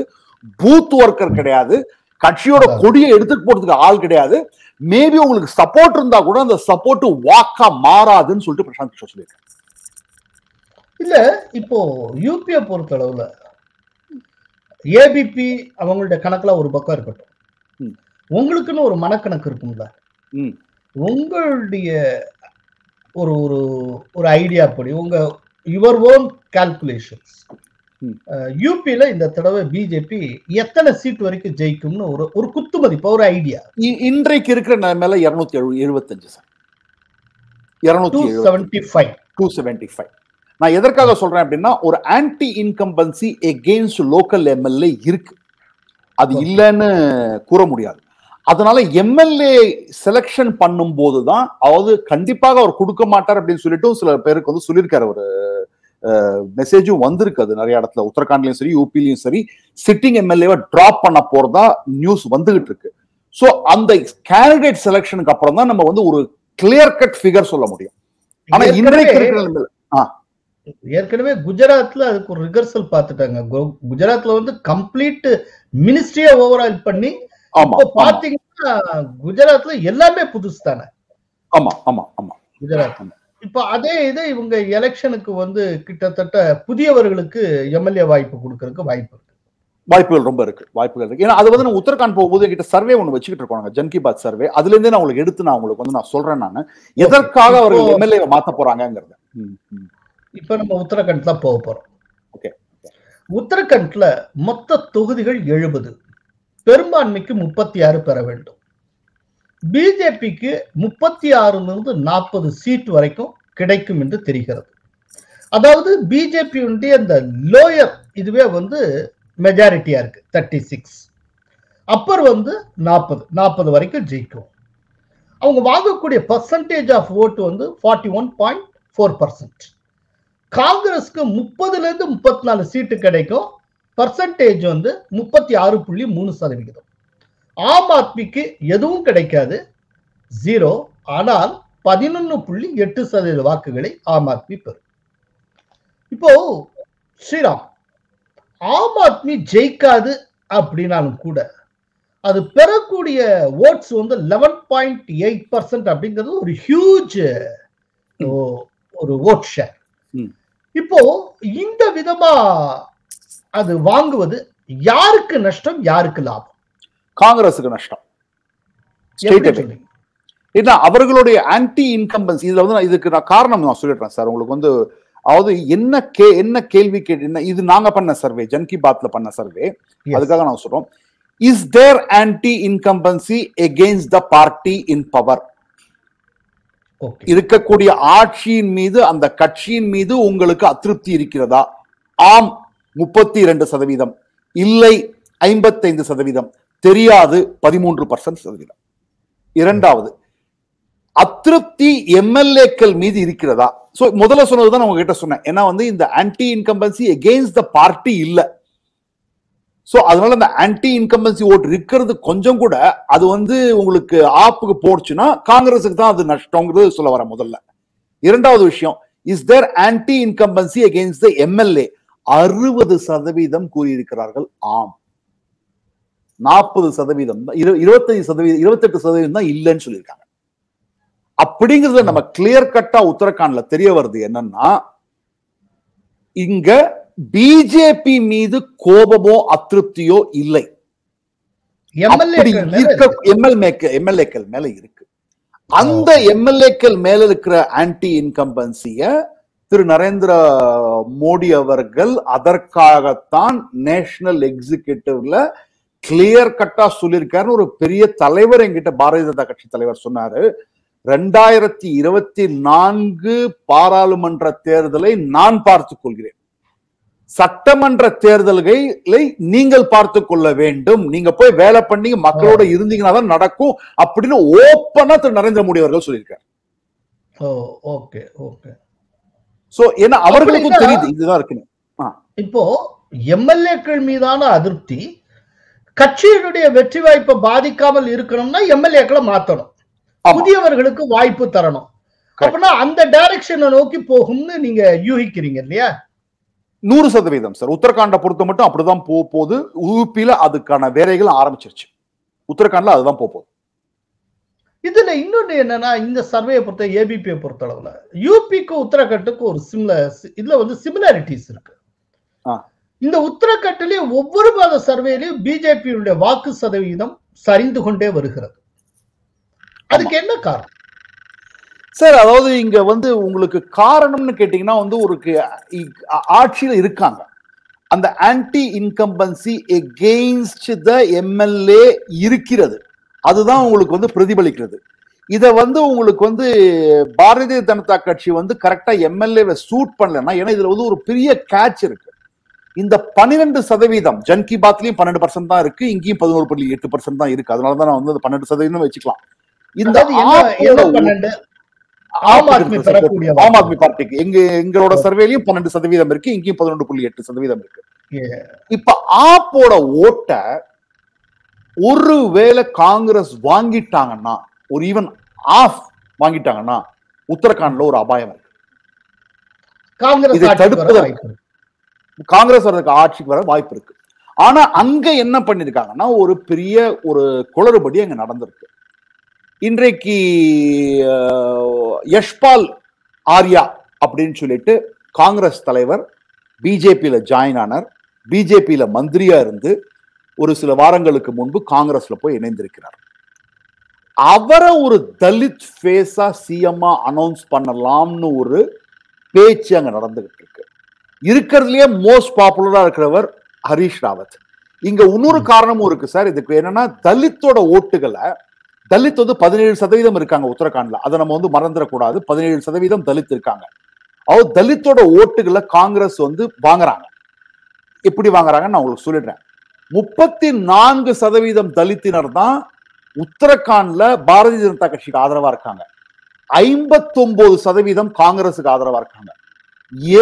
பூத் ஒர்க்கர் கிடையாது கட்சியோட கொடியை எடுத்துட்டு போறதுக்கு ஆள் கிடையாது. மேபி உங்களுக்கு சப்போர்ட் இருந்தா கூட அந்த சப்போர்ட் வாக்கா மாறாதுன்னு சொல்லிட்டு பிரசாந்த் கிஷோர் சொல்லியிருக்காரு. இல்ல இப்போ யூபியை பொறுத்தளவுல ஏபிபி அவங்களுடைய கணக்குல ஒரு பக்கம் இருக்கட்டும். உங்களுக்குன்னு ஒரு மனக்கணக்கு இருக்கும்ல. உங்களுடைய ஒரு ஒரு ஒரு ஐடியா படி உங்க யுவர் ஓன் கால்குலேஷன்ஸ். யூபியில இந்த தடவை பிஜேபி எத்தனை சீட் வரைக்கும் ஜெயிக்கும்னு ஒரு ஒரு குத்து மதிப்பா ஒரு ஐடியா இன்றைக்கு இருக்கிற நிலைமையில இருநூத்தி எழுபத்தஞ்சு சார் இருநூத்தி seventy five two seventy five நான் எதற்காக சொல்றேன் அப்படின்னா ஒரு anti incumbency against local MLA இருக்கு. அது. இல்லைன்னு கூற முடியாது. அதனால எம்எல்ஏ செலெக்ஷன் பண்ணும் போதுதான் அதாவது கண்டிப்பாக அவர் கொடுக்க மாட்டார் அப்படின்னு சொல்லிட்டு சில பேருக்கு வந்து சொல்லியிருக்காரு ஒரு மெசேஜும் வந்திருக்கு அது நிறைய இடத்துல. உத்தரகாண்ட்லயும் சரி யூபிலையும் சரி. சிட்டிங் எம்எல்ஏவை டிராப் பண்ண போறதா நியூஸ் வந்துகிட்டு இருக்கு. சோ அந்த கேண்டிடேட் செலெக்ஷனுக்கு அப்புறம் தான் நம்ம வந்து ஒரு கிளியர் கட் ஃபிகர் சொல்ல முடியும். ஆனா இன்றைக்கு இருக்கிற ஏற்கனவே குஜராத்ல அதுக்கு ஒரு ரிகர்சல் பார்த்துட்டாங்க. குஜராத்ல வந்து கம்ப்ளீட் மினிஸ்ட்ரியா ஓவரால் பண்ணி பாத்தீங்கன்னா குஜராத்ல எல்லாமே புதுசு தானே? ஆமா ஆமா ஆமா. குஜராத். இப்போ அதே இது இவங்க எலெக்ஷனுக்கு வந்து கிட்டத்தட்ட புதியவர்களுக்கு எம்எல்ஏ வாய்ப்பு கொடுக்கறதுக்கு வாய்ப்பு இருக்கு. வாய்ப்புகள் ரொம்ப இருக்கு. வாய்ப்புகள் இருக்கு. ஏன்னா அது வந்து நான் உத்தரகாண்ட் போகும்போது என்கிட்ட சர்வே ஒன்று வச்சுக்கிட்டு இருக்கோம் நாங்க. ஜன் கி பாத் சர்வே அதுல இருந்தே நான் உங்களுக்கு எடுத்து நான் உங்களுக்கு வந்து நான் சொல்றேன் நான். எதற்காக அவர்கள் எம்எல்ஏ மாத்த போறாங்கிறத. இப்ப நம்ம உத்தரகண்ட் தான் போக போறோம். உத்தரகண்ட்ல மொத்த தொகுதிகள் எழுபது. பெரும்பான்மைக்கு முப்பத்தி ஆறு பெற வேண்டும். பிஜேபிக்கு முப்பத்தி ஆறுல இருந்து நாற்பது சீட் வரைக்கும் கிடைக்கும் என்று தெரிகிறது. அதாவது பிஜேபி அந்த லோயர் இதுவே வந்து மெஜாரிட்டியா இருக்கு தேர்ட்டி சிக்ஸ் அப்பர் வந்து நாற்பது நாற்பது வரைக்கும் ஜெயிக்கும். அவங்க வாங்கக்கூடிய பர்சன்டேஜ் ஆஃப் ஓட்டு வந்து forty one point four percent காங்கிரஸ்க்கு முப்பதுல இருந்து முப்பத்தி நாலு சீட்டு கிடைக்கும். பர்சன்டேஜ் வந்து முப்பத்தி ஆறு புள்ளி மூணு சதவிகிதம். ஆம் ஆத்மிக்கு எதுவும் கிடைக்காது. ஜீரோ ஆனால் பதினொன்னு புள்ளி எட்டு சதவீத வாக்குகளை ஆம் ஆத்மி பெறும். இப்போ ஸ்ரீராம் ஆம் ஆத்மி ஜெயிக்காது அப்படின்னாலும் கூட அது பெறக்கூடிய ஓட்ஸ் வந்து லெவன் பாயிண்ட் எயிட் பர்சன்ட் அப்படிங்கிறது ஒரு ஹியூஜ் ஒரு ஓட் ஷேர். இப்போ இந்த விதமா அது வாங்குவது யாருக்கு நஷ்டம் யாருக்கு லாபம் காங்கிரஸுக்கு நஷ்டம்? ஏன்னா அவர்களுடைய ஆன்டி இன்கம்பன்ஸ் இதுல வந்து நான் இதுக்கு நான் காரணம் நான் சொல்லிடுறேன் சார் உங்களுக்கு வந்து அதாவது என்ன கே என்ன கேள்வி கேட்டு என்ன இது நாங்க பண்ண சர்வே ஜன் கி பாத்ல பண்ண சர்வே. அதுக்காக நான் சொல்றோம் is there anti incumbency against the party in power. இருக்கக்கூடிய ஆட்சியின் மீது அந்த கட்சியின் மீது உங்களுக்கு அதிருப்தி இருக்கிறதா? ஆம் முப்பத்தி இரண்டு சதவீதம். இல்லை ஐம்பத்தைந்து சதவீதம். தெரியாது பதிமூன்று பர்சன்ட் சதவீதம். இரண்டாவது அதிருப்தி எம்எல்ஏக்கள் மீது இருக்கிறதா? சோ முதல்ல சொன்னதுதான் நான் உங்ககிட்ட சொன்னேன். ஏன்னா வந்து இந்த anti incumbency against the party இல்ல. சோ அதனால இந்த ஆன்டி இன்கம்பன்சி ஓட் இருக்கிறது கொஞ்சம் கூட அது வந்து உங்களுக்கு ஆப்புக்கு போடுச்சுன்னா காங்கிரஸுக்கு தான் அது நஷ்டங்கிறது சொல்ல வர முதல்ல. இரண்டாவது விஷயம் is there anti incumbency against the MLA அறுபது சதவீதம் கூறியிருக்கிறார்கள் ஆம். நாற்பது சதவீதம் தான் இருபத்தஞ்சு சதவீதம் இருபத்தெட்டு சதவீதம் தான் இல்லைன்னு சொல்லியிருக்காங்க. அப்படிங்கறத நம்ம கிளியர் கட்டா உத்தரகாண்ட்ல தெரிய வருது என்னன்னா இங்க பிஜேபி மீது கோபமோ அதிருப்தியோ இல்லை. அப்படி எம்எல்ஏக்கள் மேல இருக்க. எம்எல்ஏக்கள் எம்எல்ஏக்கள் மேல இருக்கு. அந்த எம்எல்ஏக்கள் மேல இருக்கிற ஆன்டி இன்கம்பன்சிய திரு நரேந்திர மோடி அவர்கள் அதற்காகத்தான் நேஷனல் எக்ஸிகியூட்டிவ்ல கிளியர் கட்டா சொல்லியிருக்காருன்னு ஒரு பெரிய தலைவர் என்கிட்ட பாரதிய ஜனதா கட்சி தலைவர் சொன்னாரு. ரெண்டாயிரத்தி இருபத்தி நான்கு பாராளுமன்ற தேர்தலை நான் பார்த்துக் கொள்கிறேன். சட்டமன்ற தேர்தல்களை நீங்கள் பார்த்துக் கொள்ள வேண்டும். நீங்க போய் வேலை பண்ணி மக்களோட இருந்தீங்கன்னா தான் நடக்கும் அப்படின்னு ஓப்பனா திரு நரேந்திர மோடி அவர்கள் சொல்லியிருக்காரு. Okay okay. சோ ஏன்னா அவர்களுக்கும் தெரியுது இதுதான் இருக்குன்னு இப்போ எம்எல்ஏக்கள் மீதான அதிருப்தி கட்சியினுடைய வெற்றி வாய்ப்பை பாதிக்காமல் இருக்கணும்னா எம்எல்ஏக்களை மாத்தணும். புதியவர்களுக்கு வாய்ப்பு தரணும். அப்படின்னா அந்த டைரக்ஷனை நோக்கி போகும்னு நீங்க யூகிக்கிறீங்க இல்லையா? நூறு சதவீதம் சார் உத்தரகாண்டை பொறுத்த மட்டும் அப்படிதான் போக போகுது யூபியில அதுக்கான வேலைகள் ஆரம்பிச்சிருச்சு. உத்தரகாண்ட்ல அதுதான் போக போகுது. இதுல இன்னொன்னு என்னன்னா இந்த சர்வேயை பொறுத்த ஏபிபியை பொறுத்த அளவுல யூபிக்கு உத்தரகட்டுக்கு ஒரு சிம்ல இதுல வந்து சிமிலாரிட்டிஸ் இருக்கு. இந்த உத்தரகட்டிலேயே ஒவ்வொரு மாத சர்வேலையும் பிஜேபியுடைய வாக்கு சதவீதம் சரிந்து கொண்டே வருகிறது. அதுக்கு என்ன காரணம்? சார் அதாவது இங்க வந்து உங்களுக்கு காரணம்னு கேட்டீங்கன்னா வந்து ஒரு ஆட்சியில இருக்காங்க. அந்த anti incumbency against the MLA இருக்கிறது. அதுதான் உங்களுக்கு வந்து பிரதிபலிக்கிறது. இத வந்து உங்களுக்கு வந்து பாரதிய ஜனதா கட்சி வந்து கரெக்டா எம்எல்ஏவை சூட் பண்ணலன்னா ஏன்னா இதுல வந்து ஒரு பெரிய கேட்ச் இருக்கு. இந்த பன்னிரெண்டு சதவீதம் ஜன் கி பாத்லயும் பன்னெண்டு பர்சன்ட் தான் இருக்கு இங்கேயும் பதினோரு புள்ளி எட்டு பர்சன்ட் தான் இருக்கு. அதனால தான் நான் வந்து பன்னெண்டு சதவீதம் வச்சுக்கலாம். இந்த ஆம் ஆத்மி. பெறக்கூடிய ஆம் ஆத்மி பார்ட்டிக்கு எங்க எங்களோட சர்வேலையும் பன்னெண்டு சதவீதம் இருக்கு இங்கேயும் பதினொன்று புள்ளி எட்டு சதவீதம் இருக்கு. இப்ப ஆப்போட ஓட்ட ஒருவேளை காங்கிரஸ் வாங்கிட்டாங்கன்னா ஒரு ஈவன் ஆஃப் வாங்கிட்டாங்கன்னா உத்தரகாண்ட்ல ஒரு அபாயம் இருக்கு காங்கிரஸ் தடுப்பதற்கு-. காங்கிரஸ் வரதுக்கு ஆட்சிக்கு வர வாய்ப்பு இருக்கு ஆனா அங்க என்ன பண்ணிருக்காங்கன்னா ஒரு பெரிய ஒரு குளறுபடி அங்க நடந்திருக்கு இன்றைக்கு யஷ்பால் ஆர்யா அப்படின்னு சொல்லிட்டு காங்கிரஸ் தலைவர் பிஜேபியில ஜாயின் ஆனார். பிஜேபியில மந்திரியா இருந்து ஒரு சில வாரங்களுக்கு முன்பு காங்கிரஸ்ல போய் இணைந்திருக்கிறார். அவரை ஒரு தலித் ஃபேஸா சிஎம்மா அனௌன்ஸ் பண்ணலாம்னு ஒரு பேச்சு அங்க நடந்துகிட்டு இருக்கு. இருக்கிறதுலயே மோஸ்ட் பாப்புலரா இருக்கிறவர் ஹரீஷ் ராவத். இங்க இன்னொரு காரணமும் இருக்கு சார். இதுக்கு என்னன்னா தலித்தோட ஓட்டுகளை தலித் வந்து பதினேழு சதவீதம் இருக்காங்க உத்தரகாண்ட்ல. அதை நம்ம வந்து மறந்துடக்கூடாது. பதினேழு சதவீதம் தலித் இருக்காங்க. அவர் தலித்தோட ஓட்டுகளை காங்கிரஸ் வந்து வாங்குறாங்க. எப்படி வாங்குறாங்கன்னு நான் உங்களுக்கு சொல்லிடுறேன். முப்பத்தி நான்கு சதவீதம் தலித்தினர் தான் உத்தரகாண்ட்ல பாரதிய ஜனதா கட்சிக்கு ஆதரவா இருக்காங்க. ஐம்பத்தொன்பது சதவீதம் காங்கிரஸுக்கு ஆதரவா இருக்காங்க.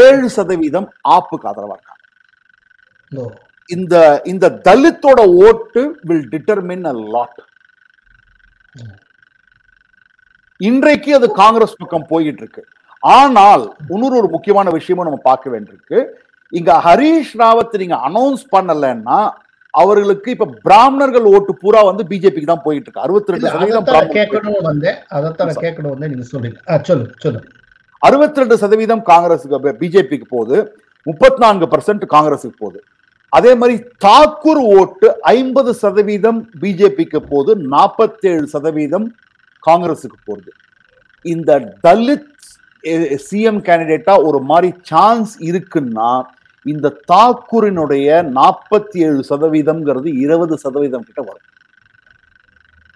ஏழு சதவீதம் ஆப்புக்கு ஆதரவா இருக்காங்க. இந்த இந்த தலித்தோட ஓட்டு வில் டிட்டர்மின் அ லாட் இன்றைக்கு அது காங்கிரஸ் பக்கம் போயிட்டு இருக்கு ஆனால் இன்னொரு ஒரு முக்கியமான விஷயமும் நம்ம பார்க்க வேண்டியிருக்கு. இங்க ஹரீஷ் ராவத் நீங்க அனௌன்ஸ் பண்ணலன்னா அவர்களுக்கு இப்ப பிராமணர்கள் ஓட்டு பூரா வந்து பிஜேபிக்கு தான் போயிட்டு இருக்கு அறுபத்தி ரெண்டு சதவீதம் கேட்கணும் வந்தேன். அதைத்தான் கேட்கணும் வந்தேன். நீங்க சொல்லுங்க. ஆ, சொல்லுங்க சொல்லுங்க அறுபத்தி ரெண்டு சதவீதம் காங்கிரஸுக்கு பிஜேபிக்கு போகுது. முப்பத்தி நான்கு பர்சன்ட் காங்கிரஸுக்கு போகுது. அதே மாதிரி தாக்கூர் ஓட்டு ஐம்பது சதவீதம் பிஜேபிக்கு போகுது நாற்பத்தேழு சதவீதம் காங்கிரஸுக்கு போகுது. இந்த தலித் சிஎம் கேண்டிடேட்டா ஒரு மாதிரி சான்ஸ் இருக்குன்னா இந்த தாக்கூரினுடைய நாற்பத்தி ஏழு சதவீதம்ங்கிறது இருபது சதவீதம் கிட்ட வரும்.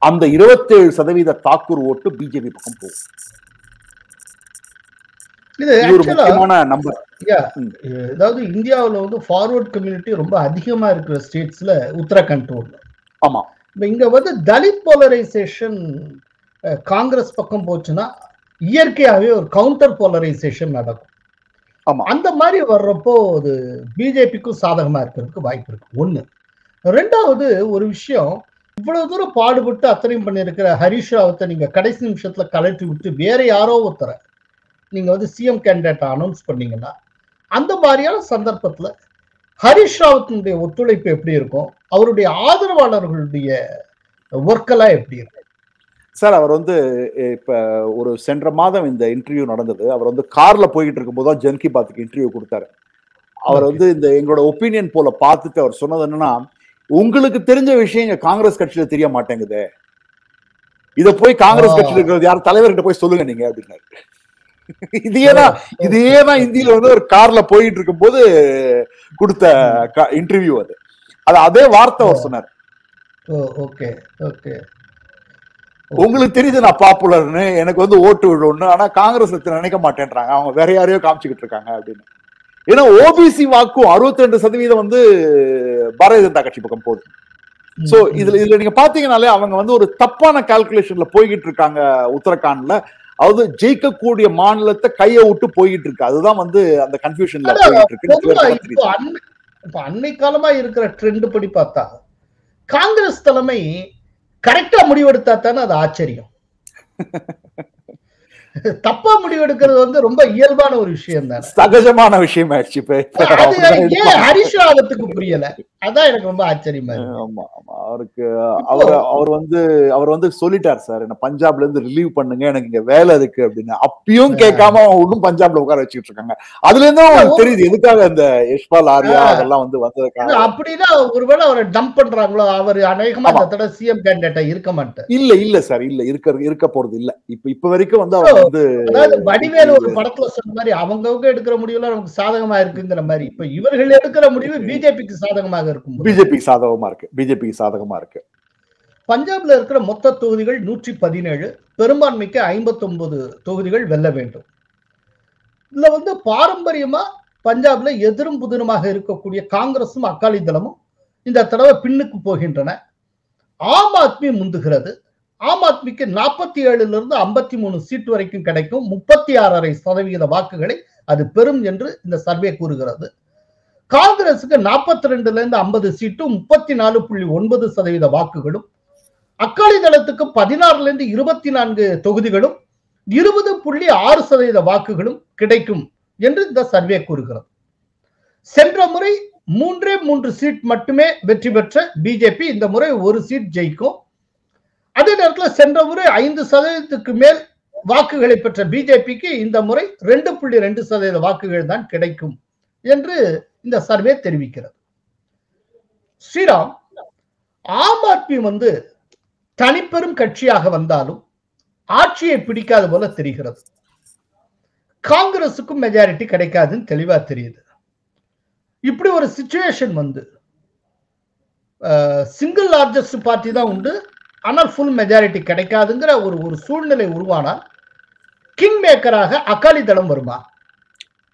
அந்த இருபத்தேழு சதவீத தாக்கூர் ஓட்டு பிஜேபி பக்கம் போகும் இது இது ஒரு ஆக்சுவலா முக்கியமான நம்பர் ம். அதாவது இந்தியாவுல வந்து ஃபார்வர்ட் கம்யூனிட்டி ரொம்ப அதிகமா இருக்கிற ஸ்டேட்ஸ்ல உத்தரகாண்ட் ஒன்று ஆமா. இங்க வந்து தலித் போலரைசேஷன் காங்கிரஸ் பக்கம் போச்சுன்னா இயற்கையாவே ஒரு கவுண்டர் போலரைசேஷன் நடக்கும். ஆமா. அந்த மாதிரி வர்றப்போ அது பிஜேபிக்கும் சாதகமா இருக்கிறதுக்கு வாய்ப்பு இருக்கு. ஒண்ணு. ரெண்டாவது ஒரு விஷயம் இவ்வளவு தூரம் பாடுபட்டு அத்தனையும் பண்ணியிருக்கிற ஹரிஷ் ராவத்தை நீங்க கடைசி நிமிஷத்துல கலட்டி விட்டு வேற யாரோ ஒருத்தரை நீங்க வந்து சிஎம் கேண்டிடேட் அனௌன்ஸ் பண்ணீங்கன்னா அந்த மாதிரியான சந்தர்ப்பத்துல ஹரிஷ் ராவத்தினுடைய ஒத்துழைப்பு எப்படி இருக்கும்? அவருடைய ஆதரவாளர்களுடைய ஒர்க்கெல்லாம் எப்படி இருக்கு சார் அவர் வந்து இப்ப ஒரு சென்ற மாதம் இந்த இன்டர்வியூ நடந்தது. அவர் வந்து கார்ல போயிட்டு இருக்கும்போது தான் ஜன் கி பாத்துக்கு இன்டர்வியூ கொடுத்தாரு. அவர். வந்து இந்த எங்களோட ஒப்பீனியன் போல பார்த்துட்டு அவர் சொன்னது என்னன்னா உங்களுக்கு தெரிஞ்ச விஷயம் இங்க காங்கிரஸ் கட்சியில தெரிய மாட்டேங்குது. இத போய் காங்கிரஸ். கட்சியில இருக்கிறது யார்? தலைவர்கிட்ட போய் சொல்லுங்க நீங்க அப்படின்னாரு. இதேதான் இதேதான் இந்தியில வந்து ஒரு கார்ல போயிட்டு இருக்கும்போது கொடுத்த இன்டர்வியூ அது. அது அதே வார்த்தை அவர் சொன்னார். Okay okay. உங்களுக்கு தெரியுது நான் பாப்புலர்னு எனக்கு வந்து ஓட்டு விழுன்னு ஆனா காங்கிரஸ் நினைக்க மாட்டேன்றாங்க. அவங்க வேற யாரையோ காமிச்சுக்கிட்டு இருக்காங்க அப்படின்னு. ஏன்னா ஓபிசி வாக்கும் 62% சதவீதம் வந்து பாரதிய ஜனதா கட்சி பக்கம் போகுது. சோ இதுல இதுல நீங்க பாத்தீங்கன்னாலே அவங்க வந்து ஒரு தப்பான கால்குலேஷன்ல போய்கிட்டு இருக்காங்க உத்தரகாண்ட்ல. அதாவது ஜெயிக்கக்கூடிய மாநிலத்தை கையை விட்டு போய்கிட்டு இருக்கு. அதுதான் வந்து அந்த கன்ஃபியூஷன்ல ஆனா, போய்கிட்டு இருக்கு. இப்போ அண்மை காலமா இருக்கிற ட்ரெண்ட் படி பார்த்தா காங்கிரஸ் தலைமை கரெக்டா முடிவெடுத்தா தானே அது ஆச்சரியம். தப்பா முடிவெடுக்கிறது வந்து ரொம்ப இயல்பான ஒரு விஷயம் தானே சகஜமான விஷயம் ஆயிடுச்சு இப்ப அது. ஹரிஷ் ராவத்துக்கு புரியல? அதான் எனக்கு ரொம்ப ஆச்சரியமா இருக்கு ஆமா ஆமா. அவருக்கு அவர் அவர் வந்து அவர் வந்து சொல்லிட்டார் சார் என்ன பஞ்சாப்ல இருந்து ரிலீவ் பண்ணுங்க எனக்கு இங்க வேலை இருக்கு அப்படின்னு. அப்பயும் கேட்காம இன்னும் பஞ்சாப்ல உட்கார வச்சுக்கிட்டு இருக்காங்க. அதுல இருந்தும் தெரியுது எதுக்காக அந்த யஷ்பால் ஆர்யா. அதெல்லாம் வந்து வந்ததுக்காக. அப்படின்னா ஒருவேளை அவரை டம்ப் பண்றாங்களோ அவர் அநேகமா. இந்த தடவை சிஎம் கேண்டிடேட்டா இருக்க மாட்டார். இல்ல இல்ல சார் இல்ல இருக்க இருக்க போறது இல்ல. இப்ப இப்ப வரைக்கும் வந்து அவர் வந்து வடிவேலு ஒரு படத்துல சொன்ன மாதிரி அவங்கவங்க எடுக்கிற முடிவுலாம் நமக்கு சாதகமா இருக்குங்கிற மாதிரி. இப்ப இவர்கள் எடுக்கிற முடிவு பிஜேபிக்கு சாதகமாக இருக்கும் பிஜேபி சாதகமா இருக்கு. பிஜேபி சாதகமா இருக்கு. பஞ்சாப்ல இருக்கிற மொத்த தொகுதிகள் நூற்றி பதினேழு பெரும்பான்மைக்கு ஐம்பத்தொன்பது தொகுதிகள் வெல்ல வேண்டும். இதுல வந்து பாரம்பரியமா பஞ்சாப்ல எதிரும் புதிருமாக இருக்கக்கூடிய காங்கிரசும் அகாலி தளமும் இந்த தடவை பின்னுக்கு போகின்றன. ஆம் ஆத்மி முந்துகிறது. ஆம் ஆத்மிக்கு நாற்பத்தி ஏழுல இருந்து ஐம்பத்தி மூணு சீட் வரைக்கும் கிடைக்கும். முப்பத்தி ஆறரை சதவிகித வாக்குகளை அது பெறும் என்று இந்த சர்வே கூறுகிறது. காங்கிரசுக்கு நாற்பத்தி ரெண்டுல இருந்து ஐம்பது சீட்டும் முப்பத்தி நாலு புள்ளி ஒன்பது சதவீத வாக்குகளும் அக்காலி தளத்துக்கு பதினாறுல இருந்து இருபத்தி நான்கு தொகுதிகளும் இருபது புள்ளி ஆறு சதவீத வாக்குகளும் கிடைக்கும் என்று இந்த சர்வே கூறுகிறது. சென்ற முறை மூன்றே மூன்று சீட் மட்டுமே வெற்றி பெற்ற பிஜேபி இந்த முறை ஒரு சீட் ஜெயிக்கும். அதே நேரத்தில் சென்ற முறை ஐந்து சதவீதத்துக்கு மேல் வாக்குகளை பெற்ற பிஜேபிக்கு இந்த முறை ரெண்டு புள்ளி ரெண்டு சதவீத வாக்குகள் தான் கிடைக்கும் என்று இந்த சர்வே தெரிவிக்கிறது. ஸ்ரீராம் ஆம் ஆத்மி வந்து தனிப்பெரும் கட்சியாக வந்தாலும் ஆட்சியை பிடிக்காத போல தெரிகிறது. காங்கிரசுக்கும் மெஜாரிட்டி கிடைக்காதுன்னு தெளிவா தெரியுது. இப்படி ஒரு சுச்சுவேஷன் வந்து சிங்கிள் லார்ஜஸ்ட் பார்ட்டி தான் உண்டு. ஆனால் ஃபுல் மெஜாரிட்டி கிடைக்காதுங்கிற ஒரு ஒரு சூழ்நிலை உருவானால் கிங் மேக்கராக அகாலி தளம் வருமா?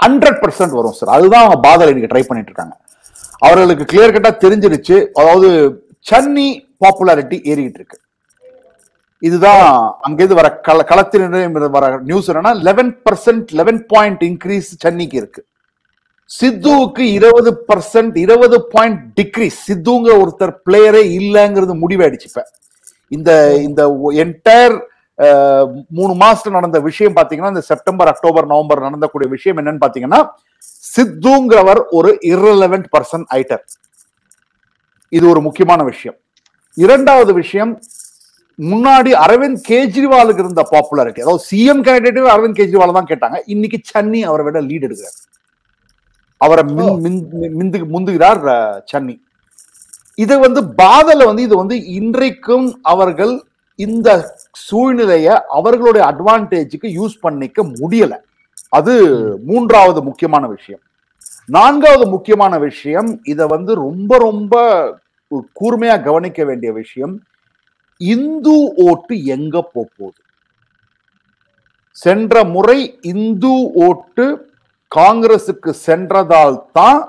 ஹண்ட்ரட் பர்சன்ட் வரும் சார் அதுதான் அவங்க பாதல் இன்னைக்கு ட்ரை பண்ணிட்டு இருக்காங்க. அவர்களுக்கு கிளியர் கட்டா தெரிஞ்சிருச்சு. அதாவது சன்னி பாப்புலாரிட்டி ஏறிக்கிட்டு இருக்கு. இதுதான் அங்கிருந்து வர கள களத்திலிருந்து வர நியூஸ் என்னன்னா eleven percent eleven point increase சென்னைக்கு இருக்கு. சித்துவுக்கு இருபது பர்சன்ட் இருபது பாயிண்ட் டிக்ரீஸ் சித்துங்க ஒருத்தர் பிளேயரே இல்லைங்கிறது முடிவாயிடுச்சு இப்ப. இந்த இந்த என்டையர் மூணு மாசத்துல நடந்த விஷயம் பாத்தீங்கன்னா இந்த செப்டம்பர் அக்டோபர் நவம்பர் நடந்தக்கூடிய விஷயம் என்னன்னு பாத்தீங்கன்னா சித்துங்கிறவர் ஒரு irrelevant பர்சன் ஐட்டர் இது ஒரு முக்கியமான விஷயம். இரண்டாவது விஷயம் முன்னாடி அரவிந்த் கெஜ்ரிவாலுக்கு இருந்த பாப்புலாரிட்டி அதாவது சிஎம் கேண்டிடேட் அரவிந்த் கெஜ்ரிவால் தான் கேட்டாங்க. இன்னைக்கு சன்னி அவரை விட லீட் எடுக்கிறார். அவரை மிந்து முந்துகிறார் சன்னி. இதை வந்து பாதல வந்து இது வந்து இன்றைக்கும் அவர்கள் இந்த சூழ்நிலையை அவர்களுடைய அட்வான்டேஜுக்கு யூஸ் பண்ணிக்க முடியல. அது மூன்றாவது முக்கியமான விஷயம். நான்காவது முக்கியமான விஷயம் இதை வந்து ரொம்ப ரொம்ப கூர்மையா கவனிக்க வேண்டிய விஷயம் இந்து ஓட்டு எங்க போகுது சென்ற முறை இந்து ஓட்டு காங்கிரசுக்கு சென்றதால் தான்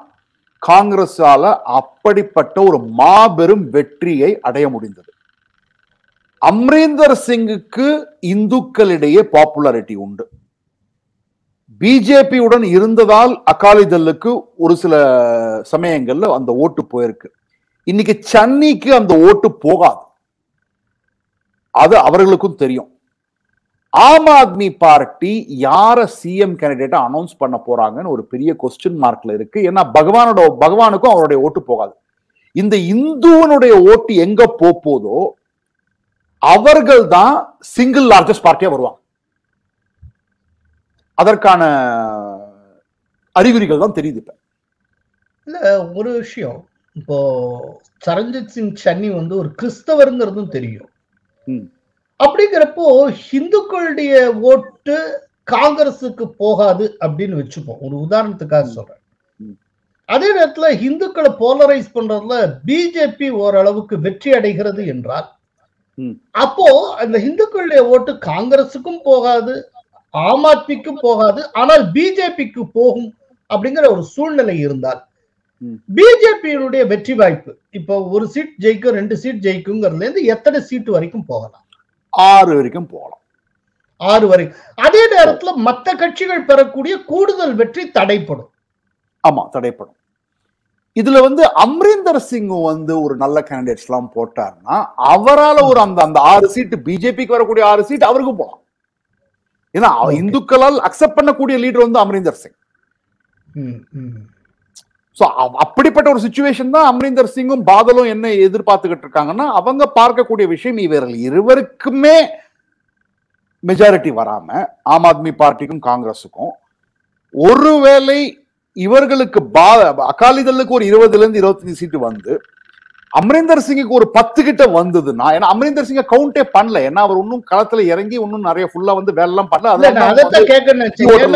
காங்கிரஸால அப்படிப்பட்ட ஒரு மாபெரும் வெற்றியை அடைய முடிந்தது. அம்ரீந்தர் சிங்குக்கு இந்துக்களிடையே பாப்புலாரிட்டி உண்டு. பிஜேபியுடன் இருந்ததால் அகாலிதளுக்கு ஒரு சில சமயங்கள்ல அந்த ஓட்டு போயிருக்கு. இன்னைக்கு சன்னிக்கு அந்த ஓட்டு போகாது. அது அவர்களுக்கும் தெரியும். ஆம் ஆத்மி பார்ட்டி யார சிஎம் கேண்டிடேட்டா அனௌன்ஸ் பண்ண போறாங்கன்னு ஒரு பெரிய கொஸ்டின் மார்க்ல இருக்கு. ஏன்னா பகவானோட பகவானுக்கும் அவருடைய ஓட்டு போகாது. இந்த இந்துவனுடைய ஓட்டு எங்க போதோ அவர்கள் தான் சிங்கிள் லார்ஜஸ்ட் பார்ட்டியா வருவாங்க அதற்கான அறிகுறிகள் தான் தெரியுது இப்ப இல்ல ஒரு விஷயம் இப்போ சரண்ஜித் சிங் சன்னி வந்து ஒரு கிறிஸ்தவருங்கிறதும் தெரியும். அப்படிங்கிறப்போ இந்துக்களுடைய ஓட்டு காங்கிரஸுக்கு போகாது அப்படின்னு வச்சுப்போம் ஒரு உதாரணத்துக்காக சொல்றேன். அதே நேரத்துல இந்துக்களை போலரைஸ் பண்றதுல பிஜேபி ஓரளவுக்கு வெற்றி அடைகிறது என்றால். அப்போ அந்த இந்துக்களுடைய ஓட்டு காங்கிரஸுக்கும் போகாது ஆம் ஆத்மிக்கும் போகாது ஆனால் பிஜேபிக்கு போகும் அப்படிங்கிற ஒரு சூழ்நிலை இருந்தால். பிஜேபியினுடைய வெற்றி வாய்ப்பு இப்போ ஒரு சீட் ஜெயிக்கும் ரெண்டு சீட் ஜெயிக்குங்கிறதுல இருந்து எத்தனை சீட் வரைக்கும் போகலாம்? ஆறு வரைக்கும் போகலாம். ஆறு வரை அதே நேரத்துல மற்ற கட்சிகள் பெறக்கூடிய கூடுதல் வெற்றி தடைப்படும். ஆமா தடைப்படும். இதுல வந்து அம்ரீந்தர் சிங் வந்து ஒரு நல்ல கேண்டிடேட்ஸ் எல்லாம் போட்டாருன்னா அவரால ஒரு அந்த அந்த ஆறு சீட்டு பிஜேபிக்கு வரக்கூடிய ஆறு சீட் அவருக்கு போகலாம் ஏன்னா. இந்துக்களால் அக்செப்ட் பண்ணக்கூடிய லீடர் வந்து அமரீந்தர் சிங். சோ அப்படிப்பட்ட ஒரு சுச்சுவேஷன் தான் அமரீந்தர் சிங்கும் பாதலும் என்ன எதிர்பார்த்துக்கிட்டு இருக்காங்கன்னா அவங்க பார்க்கக்கூடிய விஷயம் இவர்கள் இருவருக்குமே மெஜாரிட்டி வராம ஆம் ஆத்மி பார்ட்டிக்கும் காங்கிரஸுக்கும் ஒருவேளை இவர்களுக்கு பா அகாலிதளுக்கு ஒரு இருபதுல இருந்து இருபத்தஞ்சு சீட்டு வந்து அமரீந்தர் சிங்குக்கு ஒரு பத்து கிட்ட வந்ததுன்னா ஏன்னா அமரீந்தர் சிங்க கவுண்டே பண்ணல. ஏன்னா அவர் இன்னும் களத்துல இறங்கி இன்னும் நிறைய ஃபுல்லா வந்து வேலை எல்லாம் பண்ணல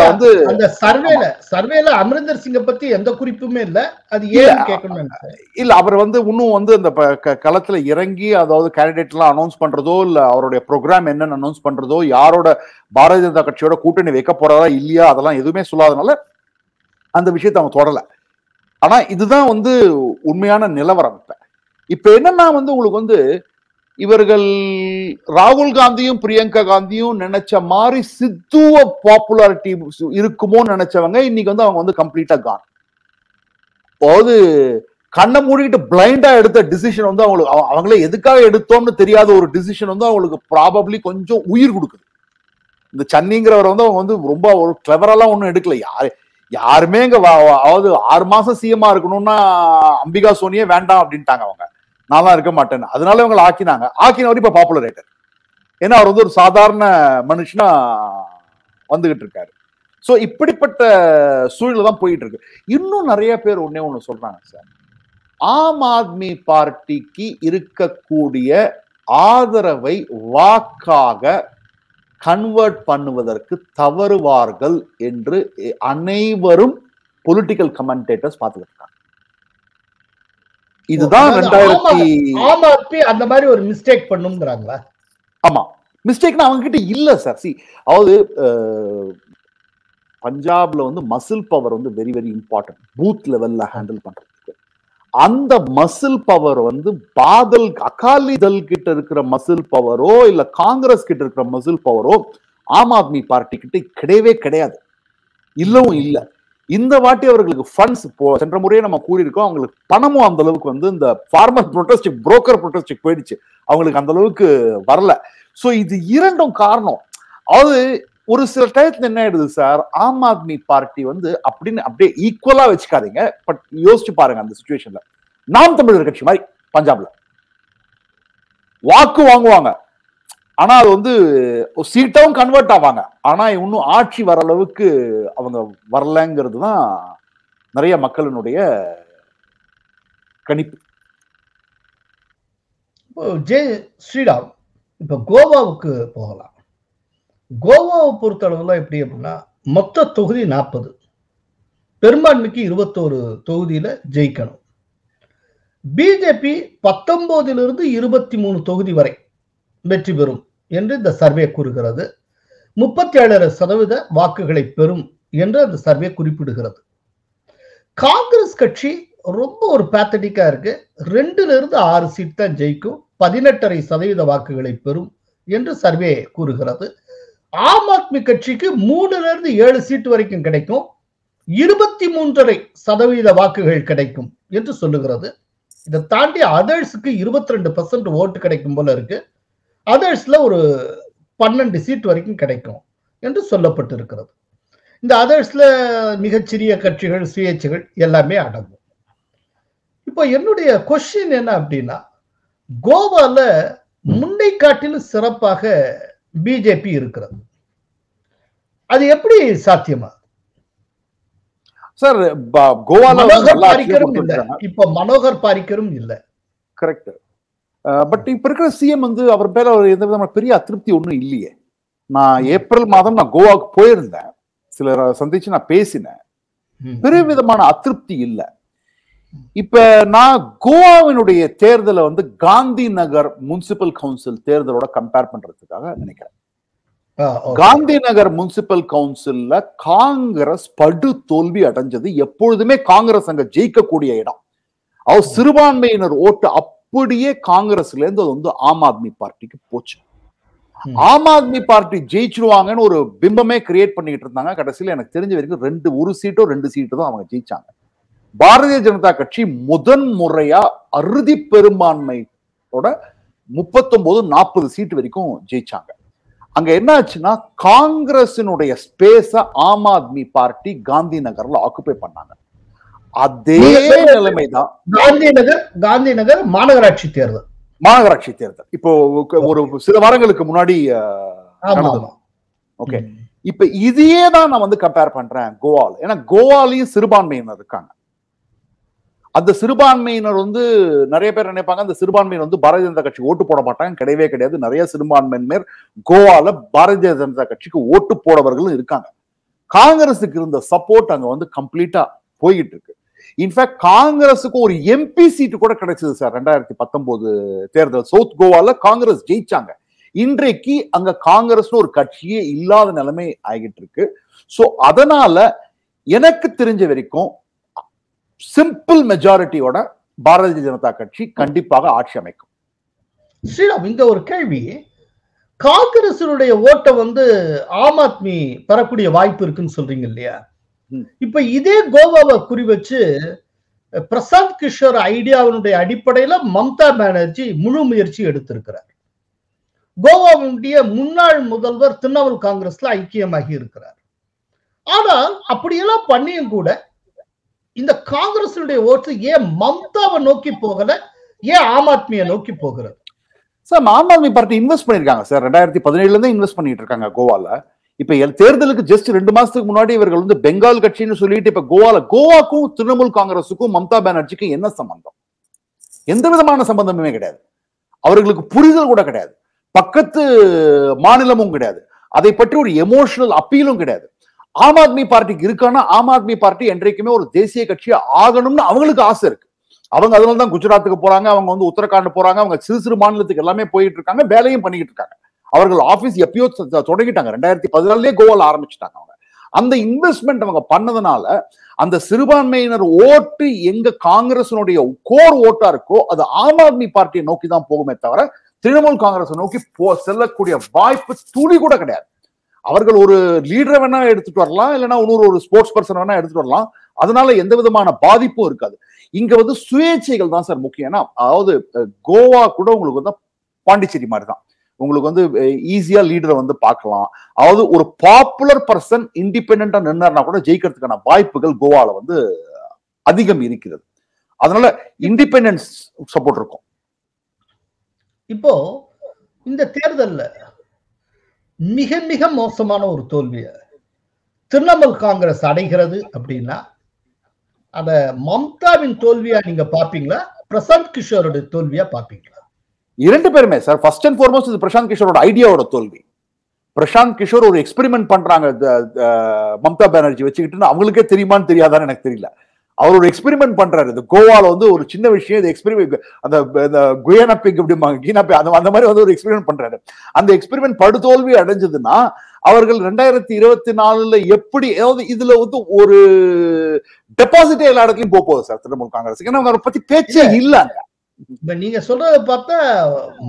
வந்து அந்த சர்வேல சர்வேல அமரிந்தர் சிங்க பத்தி எந்த குறிப்புமே இல்ல. அது ஏன் நினைச்சேன். இல்ல அவர் வந்து இன்னும் வந்து அந்த களத்துல இறங்கி அதாவது கேண்டிடேட் எல்லாம் அனௌன்ஸ் பண்றதோ இல்ல அவருடைய ப்ரோக்ராம் என்னன்னு அனௌன்ஸ் பண்றதோ யாரோட பாரதிய ஜனதா கட்சியோட கூட்டணி வைக்க போறதா இல்லையா அதெல்லாம் எதுவுமே சொல்லாதனால அந்த விஷயத்தை அவங்க தொடலை. ஆனா இதுதான் வந்து உண்மையான நிலவரம் இப்ப. இப்ப என்னன்னா வந்து உங்களுக்கு வந்து இவர்கள் ராகுல் காந்தியும் பிரியங்கா காந்தியும் நினைச்ச மாதிரி சித்துவ பாப்புலாரிட்டி இருக்குமோன்னு நினைச்சவங்க இன்னைக்கு வந்து அவங்க வந்து கம்ப்ளீட்டா கான் அதாவது கண்ணை மூடிக்கிட்டு பிளைண்டா எடுத்த டிசிஷன் வந்து அவங்களுக்கு அவங்களே எதுக்காக எடுத்தோம்னு தெரியாத ஒரு டிசிஷன் வந்து அவங்களுக்கு ப்ராபப்ளி கொஞ்சம் உயிர் கொடுக்குது. இந்த சன்னிங்கிறவர் வந்து அவங்க வந்து ரொம்ப ஒரு கிளவரெல்லாம் ஒன்றும் எடுக்கல. யாரு யாருமே இங்க அதாவது ஆறு மாசம் சிஎம்மா இருக்கணும்னா அம்பிகா சோனியே வேண்டாம் அப்படின்ட்டாங்க அவங்க. நான் இருக்க மாட்டேன்னு. அதனால இவங்களை ஆக்கினாங்க. ஆக்கினவர் இப்ப பாப்புலர் ஆயிட்டார். ஏன்னா அவர் வந்து ஒரு சாதாரண மனுஷனா வந்துகிட்டு இருக்காரு. ஸோ இப்படிப்பட்ட சூழல் தான் போயிட்டு இருக்கு. இன்னும் நிறைய பேர் ஒன்னே ஒண்ணு சொல்றாங்க சார் ஆம் ஆத்மி பார்ட்டிக்கு இருக்கக்கூடிய ஆதரவை வாக்காக கன்வெர்ட் பண்ணுவதற்கு தவறுவார்கள் என்று அனைவரும் பொலிட்டிக்கல் கமெண்டேட்டர்ஸ் பார்த்துக்கிட்டு இருக்காங்க இதுதான் ரெண்டாயிரத்தி அந்த மாதிரி ஒரு மிஸ்டேக் பண்ணுங்கிறாங்களா ஆமா. மிஸ்டேக்னா அவங்க கிட்ட இல்ல சார் சி அதாவது பஞ்சாப்ல வந்து மசில் பவர் வந்து வெரி வெரி இம்பார்ட்டன்ட் பூத் லெவல்ல ஹேண்டில் பண்றதுக்கு அந்த மசில் பவர் வந்து பாதல் அகாலிதள் கிட்ட இருக்கிற மசில் பவரோ இல்ல காங்கிரஸ் கிட்ட இருக்கிற மசில் பவரோ ஆம் ஆத்மி பார்ட்டி கிட்ட கிடையவே கிடையாது. இல்லவும் இல்ல. இந்த வாட்டி அவர்களுக்கு ஃபண்ட்ஸ் இப்போ சென்ற முறையே நம்ம கூறியிருக்கோம் அவங்களுக்கு பணமும் அந்த அளவுக்கு வந்து இந்த ஃபார்மர் ப்ரொட்டஸ்ட் புரோக்கர் ப்ரொட்டஸ்ட் போயிடுச்சு. அவங்களுக்கு அந்த அளவுக்கு வரல. சோ இது இரண்டும் காரணம். அதாவது ஒரு சில டயத்துல என்ன ஆயிடுது சார்? ஆம் ஆத்மி பார்ட்டி வந்து அப்படின்னு அப்படியே ஈக்குவலா வச்சுக்காதீங்க. பட் யோசிச்சு பாருங்க அந்த சுச்சுவேஷன்ல நாம் தமிழர் கட்சி மாதிரி பஞ்சாப்ல. வாக்கு வாங்குவாங்க. ஆனா அது வந்து சீட்டாவும் கன்வெர்ட் ஆவாங்க. ஆனா இன்னும் ஆட்சி வர அளவுக்கு அவங்க வரலங்கிறது தான் நிறைய மக்களினுடைய கணிப்பு. இப்போ ஜே ஸ்ரீராம் இப்ப கோவாவுக்கு போகலாம். கோவாவை பொறுத்தளவில் எப்படி அப்படின்னா மொத்த தொகுதி நாற்பது. பெரும்பான்மைக்கு இருபத்தோரு தொகுதியில ஜெயிக்கணும். பிஜேபி பத்தொன்பதிலிருந்து இருபத்தி மூணு தொகுதி வரை வெற்றி பெறும் என்று இந்த சர்வே கூறுகிறது. முப்பத்தி ஏழரை சதவீத வாக்குகளை பெறும் என்று அந்த சர்வே குறிப்பிடுகிறது. காங்கிரஸ் கட்சி ரொம்ப ஒரு பேத்தட்டிக்கா இருக்கு. ரெண்டுல இருந்து ஆறு சீட் தான் ஜெயிக்கும். பதினெட்டரை சதவீத வாக்குகளை பெறும் என்று சர்வே கூறுகிறது. ஆம் ஆத்மி கட்சிக்கு மூணுல இருந்து ஏழு சீட்டு வரைக்கும் கிடைக்கும். இருபத்தி மூன்றரை சதவீத வாக்குகள் கிடைக்கும் என்று சொல்லுகிறது. இதை தாண்டி அதர்ஸுக்கு இருபத்தி ரெண்டு பர்சன்ட் ஓட்டு கிடைக்கும் போல இருக்கு. அதர்ஸ்ல ஒரு பன்னெண்டு சீட் வரைக்கும் கிடைக்கும் என்று சொல்லப்பட்டிருக்கிறது. இந்த அதர்ஸ்ல மிகச்சிறிய கட்சிகள் சுயேட்சைகள் எல்லாமே அடங்கும். இப்போ என்னுடைய கொஸ்டின் என்ன அப்படின்னா கோவால முன்னை காட்டிலும் சிறப்பாக பிஜேபி இருக்கிறது. அது எப்படி சாத்தியமா? சார் கோவால பாரிக்கரும் இல்ல. இப்ப மனோகர் பாரிக்கரும் இல்ல. கரெக்ட் பட் இப்ப இருக்கிற சிஎம் வந்து அவர் பேர எந்த விதமான பெரிய அதிருப்தி ஒண்ணும் இல்லையே. நான் ஏப்ரல் மாதம் நான் கோவாவுக்கு போயிருந்தேன். சிலரை சந்திச்சு நான் பேசினேன். பெரிய விதமான அதிருப்தி இல்ல. இப்ப நான் கோவாவினுடைய தேர்தலை வந்து காந்தி நகர் முனிசிபல் கவுன்சில் தேர்தலோட கம்பேர் பண்றதுக்காக நினைக்கிறேன். காந்தி நகர் முனிசிபல் கவுன்சில்ல காங்கிரஸ் படு தோல்வி அடைஞ்சது. எப்பொழுதுமே காங்கிரஸ் அங்க ஜெயிக்கக்கூடிய இடம். அவர் சிறுபான்மையினர் ஓட்டு அப்படியே காங்கிரஸ்ல இருந்து அது வந்து ஆம் ஆத்மி பார்ட்டிக்கு போச்சு. ஆம் ஆத்மி பார்ட்டி ஜெயிச்சிருவாங்கன்னு ஒரு பிம்பமே கிரியேட் பண்ணிட்டு இருந்தாங்க. கடைசியில எனக்கு தெரிஞ்ச வரைக்கும் ரெண்டு ஒரு சீட்டோ ரெண்டு சீட்டு தான் அவங்க ஜெயிச்சாங்க. பாரதிய ஜனதா கட்சி முதன் முறையா அறுதி பெரும்பான்மையோட முப்பத்தொன்பது நாற்பது சீட்டு வரைக்கும் ஜெயிச்சாங்க. அங்க என்ன ஆச்சுன்னா காங்கிரசினுடைய ஸ்பேஸ ஆம் ஆத்மி பார்ட்டி காந்தி நகர்ல ஆக்குபை பண்ணாங்க. அதே நிலைமைதான். காந்தி நகர் காந்தி நகர் மாநகராட்சி தேர்தல். மாநகராட்சி தேர்தல். இப்போ ஒரு சில வாரங்களுக்கு முன்னாடி ஓகே இப்ப இதையே தான் நான் வந்து கம்பேர் பண்றேன் கோவால. ஏன்னா கோவாலையும் சிறுபான்மையினர் இருக்காங்க. அந்த சிறுபான்மையினர் வந்து நிறைய பேர் நினைப்பாங்க அந்த சிறுபான்மையினர் வந்து பாரதிய ஜனதா கட்சி ஓட்டு போட மாட்டாங்க கிடையவே கிடையாது. நிறைய சிறுபான்மையினர் கோவால பாரதிய ஜனதா கட்சிக்கு ஓட்டு போடவர்களும் இருக்காங்க. காங்கிரஸுக்கு இருந்த சப்போர்ட் அங்க வந்து கம்ப்ளீட்டா போயிட்டு இருக்கு. இன்ஃபேக்ட் காங்கிரஸுக்கு ஒரு எம்பி சீட்டு கூட கிடைச்சது சார் ரெண்டாயிரத்தி பத்தொன்பது தேர்தல். சவுத் கோவால காங்கிரஸ் ஜெயிச்சாங்க. இன்றைக்கு அங்க காங்கிரஸ்னு ஒரு கட்சியே இல்லாத நிலைமை ஆகிட்டு இருக்கு. ஸோ அதனால எனக்கு தெரிஞ்ச வரைக்கும் சிம்பிள் மெஜாரிட்டியோட பாரதிய ஜனதா கட்சி கண்டிப்பாக ஆட்சி அமைக்கும். ஸ்ரீராம் இங்க ஒரு கேள்வி காங்கிரசினுடைய ஓட்டை வந்து ஆம் ஆத்மி பெறக்கூடிய வாய்ப்பு இருக்குன்னு சொல்றீங்க இல்லையா. இப்ப இதே கோவாவை குறி வச்சு பிரசாந்த் கிஷோர் ஐடியாவினுடைய அடிப்படையில மம்தா பானர்ஜி முழு முயற்சி எடுத்திருக்கிறார். கோவாவுடைய முன்னாள் முதல்வர் திரிணாமுல் காங்கிரஸ்ல ஐக்கியமாகி இருக்கிறார். ஆனால் அப்படியெல்லாம் பண்ணியும் கூட இந்த காங்கிரசினுடைய ஓட்டு ஏன் மம்தாவை நோக்கி போகல ஏன் ஆம் ஆத்மியை நோக்கி போகிறது? Sir Aam Aadmi party invest பண்ணிருக்காங்க சார். ரெண்டாயிரத்தி பதினேழுல இருந்து இன்வெஸ்ட் பண்ணிட்டு இருக்காங்க கோவால. இப்ப எல் தேர்தலுக்கு ஜஸ்ட் ரெண்டு மாசத்துக்கு முன்னாடி இவர்கள் வந்து பெங்கால் கட்சின்னு சொல்லிட்டு இப்ப கோவால கோவாக்கும் திரிணாமுல் காங்கிரஸுக்கும் மம்தா பானர்ஜிக்கும் என்ன சம்பந்தம்? எந்த விதமான சம்பந்தமுமே கிடையாது. அவர்களுக்கு புரிதல் கூட கிடையாது. பக்கத்து மாநிலமும் கிடையாது. அதை பற்றி ஒரு எமோஷனல் அப்பீலும் கிடையாது. ஆம் ஆத்மி பார்ட்டிக்கு இருக்கான்னா ஆம் ஆத்மி பார்ட்டி என்றைக்குமே ஒரு தேசிய கட்சி ஆகணும்னு அவங்களுக்கு ஆசை இருக்கு. அவங்க அதனால தான் குஜராத்துக்கு போறாங்க அவங்க வந்து உத்தரகாண்ட் போறாங்க அவங்க சிறு சிறு மாநிலத்துக்கு எல்லாமே போயிட்டு இருக்காங்க வேலையும் பண்ணிக்கிட்டு இருக்காங்க. அவர்கள் ஆபீஸ் எப்பயோ தொடங்கிட்டாங்க. ரெண்டாயிரத்தி பதினாலே கோவால் ஆரம்பிச்சுட்டாங்க அவங்க. அந்த இன்வெஸ்ட்மெண்ட் அவங்க பண்ணதுனால அந்த சிறுபான்மையினர் ஓட்டு எங்க காங்கிரசினுடைய கோர் ஓட்டா இருக்கோ அது ஆம் ஆத்மி பார்ட்டியை நோக்கி தான் போகுமே தவிர திரிணாமுல் காங்கிரஸ் நோக்கி போ செல்லக்கூடிய வாய்ப்பு துளி கூட கிடையாது. அவர்கள் ஒரு லீடரை வேணா எடுத்துட்டு வரலாம் இல்லைன்னா இன்னொரு ஒரு ஸ்போர்ட்ஸ் பர்சன் வேணா எடுத்துட்டு வரலாம். அதனால எந்த விதமான பாதிப்பும் இருக்காது. இங்க வந்து சுயேட்சைகள் தான் சார் முக்கியம். ஏன்னா அதாவது கோவா கூட உங்களுக்கு வந்து பாண்டிச்சேரி மாதிரி தான். உங்களுக்கு வந்து ஈஸியா லீடரை வந்து பார்க்கலாம். அதாவது ஒரு பாப்புலர் பர்சன் இண்டிபெண்டா நின்னார்னா கூட ஜெயிக்கிறதுக்கான வாய்ப்புகள் கோவால வந்து அதிகம் இருக்கிறது. அதனால இண்டிபெண்டன்ஸ் சப்போர்ட் இருக்கும். இப்போ இந்த தேர்தல்ல மிக மிக மோசமான ஒரு தோல்வியை திரிணாமுல் காங்கிரஸ் அடைகிறது அப்படின்னா அத மம்தாவின் தோல்வியா நீங்க பாப்பீங்களா பிரசாந்த் கிஷோரோட தோல்வியா பாப்பீங்களா இரண்டு பேருமே சார் ஃபர்ஸ்ட் அண்ட் ஃபார்மோஸ்ட் இது பிரசாந்த் கிஷோரோட ஐடியாவோட தோல்வி. பிரசாந்த் கிஷோர் ஒரு எக்ஸ்பெரிமெண்ட் பண்றாங்க மம்தா பானர்ஜி வச்சுக்கிட்டு அவங்களுக்கே தெரியுமான்னு தெரியாதான்னு எனக்கு தெரியல. அவர் ஒரு எக்ஸ்பெரிமெண்ட் பண்றாரு. இந்த கோவால வந்து ஒரு சின்ன விஷயம் இது எக்ஸ்பெரிமெண்ட் அந்த அந்த குயனா பிக் அப்படிம்பாங்க கீனா பிக் அந்த அந்த மாதிரி வந்து ஒரு எக்ஸ்பெரிமெண்ட் பண்றாரு. அந்த எக்ஸ்பெரிமெண்ட் படுதோல்வி அடைஞ்சதுன்னா அவர்கள் ரெண்டாயிரத்தி இருபத்தி நாலுல எப்படி அதாவது இதுல வந்து ஒரு டெபாசிட்டே எல்லா இடத்துலயும் போக போகுது சார் திரிணாமுல் காங்கிரஸ். ஏன்னா அவரை பத்தி பேச்சே இல்ல. இப்ப நீங்க சொல்றத பார்த்தா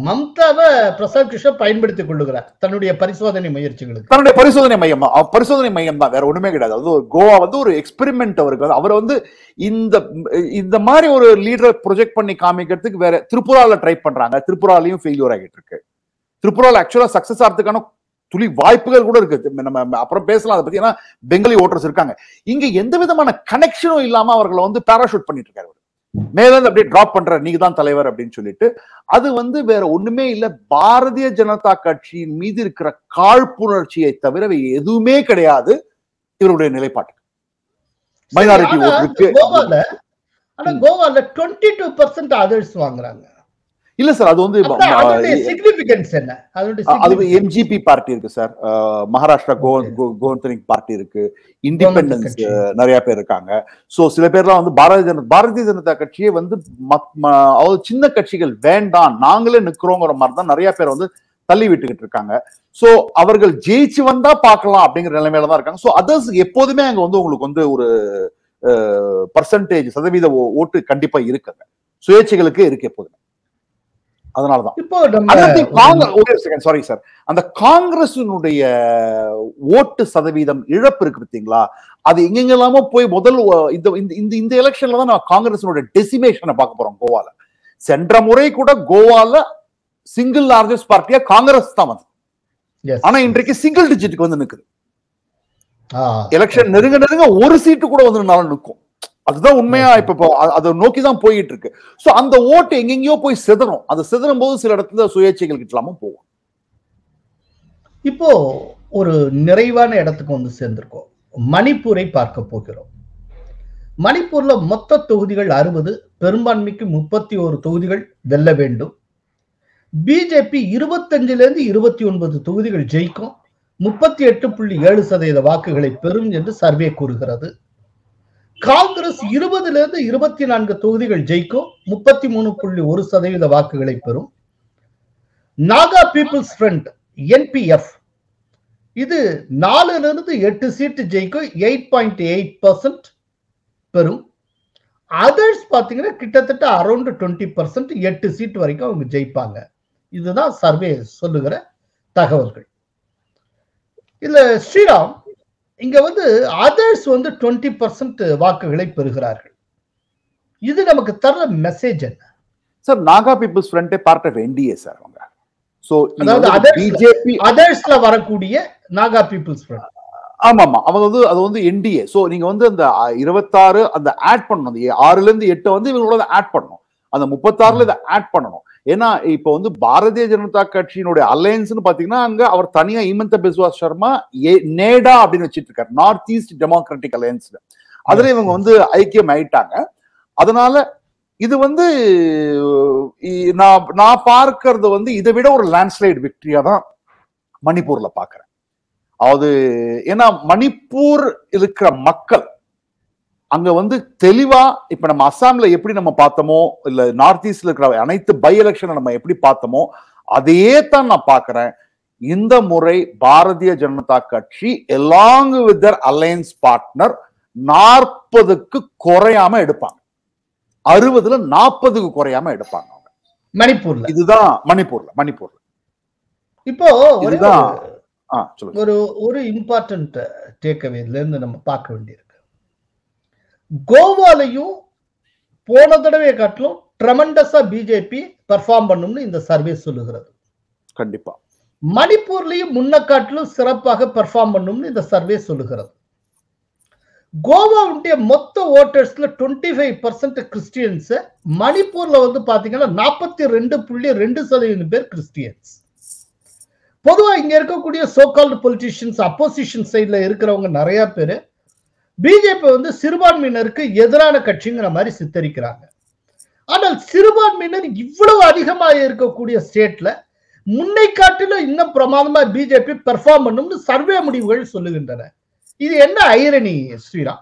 மம்தாவை பிரசாத் கிஷோர் பயன்படுத்திக் கொள்ளுகிறார். தன்னுடைய பரிசோதனை முயற்சிகளுக்கு. தன்னுடைய பரிசோதனை மையம் பரிசோதனை மையம் தான் வேற ஒண்ணுமே கிடையாது. அது ஒரு கோவா வந்து ஒரு எக்ஸ்பெரிமெண்ட் அவருக்கு. அவர் வந்து இந்த இந்த மாதிரி ஒரு லீடரை ப்ரொஜெக்ட் பண்ணி காமிக்கிறதுக்கு வேற திருப்புரால ட்ரை பண்றாங்க. திரிபுராலையும் ஃபெயிலியூர் ஆகிட்டு இருக்கு. திரிபுரால ஆக்சுவலா சக்சஸ் ஆகிறதுக்கான துளி வாய்ப்புகள் கூட இருக்கு. நம்ம அப்புறம் பேசலாம் அதை பத்தி. ஏன்னா பெங்காலி ஓட்டர்ஸ் இருக்காங்க. இங்க எந்த விதமான கனெக்ஷனும் இல்லாம அவர்களை வந்து பேராஷூட் பண்ணிட்டு இருக்காரு அவரு. மேல இருந்து அப்படியே டிராப் பண்ற நீங்க தான் தலைவர் அப்படின்னு சொல்லிட்டு அது வந்து வேற ஒண்ணுமே இல்ல. பாரதிய ஜனதா கட்சியின் மீது இருக்கிற காழ்ப்புணர்ச்சியை தவிர எதுவுமே கிடையாது இவருடைய நிலைப்பாட்டு மைனாரிட்டி ஓட்டுக்கு கோவால டுவெண்ட்டி டூ பர்சன்ட் அதர்ஸ் வாங்குறாங்க. இல்ல சார் அது வந்து அது. எம்ஜிபி பார்ட்டி இருக்கு சார். மகாராஷ்டிரா. கோவந்தனிக் பார்ட்டி இருக்கு. இண்டிபெண்டன்ஸ். நிறைய பேர் இருக்காங்க. சோ சில பேர்லாம் வந்து பாரதிய ஜனதா பாரதிய ஜனதா கட்சியை வந்து சின்ன கட்சிகள் வேண்டாம் நாங்களே நிக்கிறோங்கிற மாதிரி தான் நிறைய பேர் வந்து தள்ளி விட்டுக்கிட்டு இருக்காங்க. சோ அவர்கள் ஜெயிச்சு வந்தா பார்க்கலாம் அப்படிங்கிற நிலைமையில தான் இருக்காங்க. சோ அதர்ஸ் எப்போதுமே அங்க வந்து உங்களுக்கு வந்து ஒரு பர்சன்டேஜ் சதவீத ஓட்டு கண்டிப்பா இருக்குங்க. சுயேட்சைகளுக்கு இருக்கு எப்போதுமே. அதனாலதான். இப்போ ஒரே செகண்ட் சாரி சார் அந்த காங்கிரசினுடைய ஓட்டு சதவீதம் இழப்பு இருக்கு பார்த்தீங்களா? அது எங்கெங்கெல்லாமோ போய் முதல் இந்த இந்த இந்த எலெக்ஷன்ல தான் நான் காங்கிரசினுடைய டெசிமேஷனை பார்க்க போறோம் கோவால. சென்ற முறை கூட கோவால சிங்கிள் லார்ஜஸ்ட் பார்ட்டியா காங்கிரஸ் தான் வந்து. ஆனா இன்றைக்கு சிங்கிள் டிஜிட்டுக்கு வந்து நிக்குது. எலெக்ஷன் நெருங்க நெருங்க ஒரு சீட்டு கூட வந்து நிற்கும் அதுதான் உண்மையா இப்ப அதை நோக்கி தான் போயிட்டு இருக்கு சோ அந்த ஓட்டு எங்கெங்கயோ போய் சிதறும் அது சிதறும் போது சில இடத்துல சுயேட்சைகள் கிட்டலாம போகும்? இப்போ ஒரு நிறைவான இடத்துக்கு வந்து சேர்ந்திருக்கோம். மணிப்பூரை பார்க்க போகிறோம். மணிப்பூர்ல மொத்த தொகுதிகள் அறுபது பெரும்பான்மைக்கு முப்பத்தி ஒரு தொகுதிகள் வெல்ல வேண்டும். பிஜேபி இருபத்தஞ்சுல இருந்து இருபத்தி ஒன்பது தொகுதிகள் ஜெயிக்கும். முப்பத்தி எட்டு புள்ளி ஏழு சதவீத வாக்குகளை பெறும் என்று சர்வே கூறுகிறது. காங்கிரஸ் இருபதுல இருந்து இருபத்தி நான்கு தொகுதிகள் ஜெயிக்கும் முப்பத்தி மூணு புள்ளி ஒரு சதவீத வாக்குகளை பெறும். நாகா பீப்புள்ஸ் ஃப்ரண்ட் என்பிஎஃப் இது நாலுல இருந்து எட்டு சீட்டு ஜெயிக்கும் எயிட் பாயிண்ட் எயிட் பர்சன்ட் பெறும். அதர்ஸ் பாத்தீங்கன்னா கிட்டத்தட்ட அரௌண்ட் டுவெண்ட்டி பர்சன்ட் எட்டு சீட் வரைக்கும் அவங்க ஜெயிப்பாங்க. இதுதான் சர்வே சொல்லுகிற தகவல்கள். இதுல ஸ்ரீராம் இங்க வந்து அதர்ஸ் வந்து டுவெண்ட்டி பர்சன்ட் வாக்குகளை பெறுகிறார்கள். இது நமக்கு தர்ற மெசேஜ் என்ன? சார் நாகா பீப்புள்ஸ் ஃப்ரண்டே பார்ட் ஆஃப் என்டிஏ சார் அவங்க. சோ அதாவது பிஜேபி அதர்ஸ்ல வரக்கூடிய நாகா பீப்புள்ஸ் ஃப்ரண்ட் ஆமா ஆமா அவங்க வந்து அது வந்து என்டிஏ சோ நீங்க வந்து அந்த இருபத்தாறு அந்த ஆட் பண்ணணும். அந்த ஆறுல இருந்து எட்டு வந்து இவங்களோட ஆட் பண்ணணும். அந்த முப்பத்தாறுல இதை ஆட் பண்ணணும். ஏன்னா இப்போ வந்து பாரதிய ஜனதா கட்சியினுடைய அலையன்ஸ்னு பாத்தீங்கன்னா அங்க அவர் தனியா இமந்த பிஸ்வாஸ் சர்மா ஏ- நேடா அப்படின்னு வச்சிட்டு இருக்காரு. நார்த் ஈஸ்ட் டெமோக்ராட்டிக் அலையன்ஸ் அதுல இவங்க வந்து ஐக்கியம் ஆயிட்டாங்க. அதனால இது வந்து நான் நான் பார்க்கறது வந்து இதை விட ஒரு லேண்ட்ஸ்லைடு விக்டரியா தான் மணிப்பூர்ல பாக்குறேன் அது ஏன்னா மணிப்பூர் இருக்கிற மக்கள் அங்க வந்து தெளிவா இப்ப நம்ம அஸ்ஸாம்ல எப்படி நம்ம பார்த்தோமோ இல்ல நார்த் ஈஸ்ட்ல இருக்கிற அனைத்து பை எலெக்ஷன் நம்ம எப்படி பார்த்தோமோ அதையே தான் நான் பார்க்கிறேன். இந்த முறை பாரதிய ஜனதா கட்சி along with their alliance partner நாற்பதுக்கு குறையாம எடுப்பாங்க. அறுபதுல நாற்பதுக்கு குறையாம எடுப்பாங்க அவங்க. மணிப்பூர்ல. இதுதான் மணிப்பூர்ல மணிப்பூர்ல. இப்போ இதுதான். ஒரு- ஒரு இம்பார்ட்டன்ட் டேக்அவேல இருந்து நம்ம பார்க்க வேண்டியிருக்கு கோவாலையும் போன தடவை காட்டிலும் ட்ரமண்டஸா பிஜேபி பெர்ஃபார்ம் பண்ணும்னு இந்த சர்வே சொல்லுகிறது. கண்டிப்பா. மணிப்பூர்லயும் முன்ன காட்டிலும் சிறப்பாக பெர்ஃபார்ம் பண்ணும்னு இந்த சர்வே சொல்லுகிறது. கோவாவுடைய மொத்த ஓட்டர்ஸ்ல டுவெண்ட்டி ஃபைவ் பர்சன்ட் கிறிஸ்டியன்ஸ் மணிப்பூர்ல வந்து பாத்தீங்கன்னா நாற்பத்தி ரெண்டு புள்ளி ரெண்டு சதவீதம் பேர் கிறிஸ்டியன்ஸ் பொதுவா இங்க இருக்கக்கூடிய சோகால்டு பொலிட்டிஷியன்ஸ் அப்போசிஷன் சைட்ல இருக்கிறவங்க நிறைய பேர் பிஜேபி வந்து சிறுபான்மையினருக்கு எதிரான கட்சிங்கிற மாதிரி சித்தரிக்கிறாங்க. ஆனால் சிறுபான்மையினர் இவ்வளவு அதிகமாக இருக்கக்கூடிய ஸ்டேட்ல முன்னை காட்டிலும் இன்னும் பிரமாதமா பிஜேபி பெர்ஃபார்ம் பண்ணும்னு சர்வே முடிவுகள் சொல்லுகின்றன. இது என்ன ஐரணி ஸ்ரீராம்?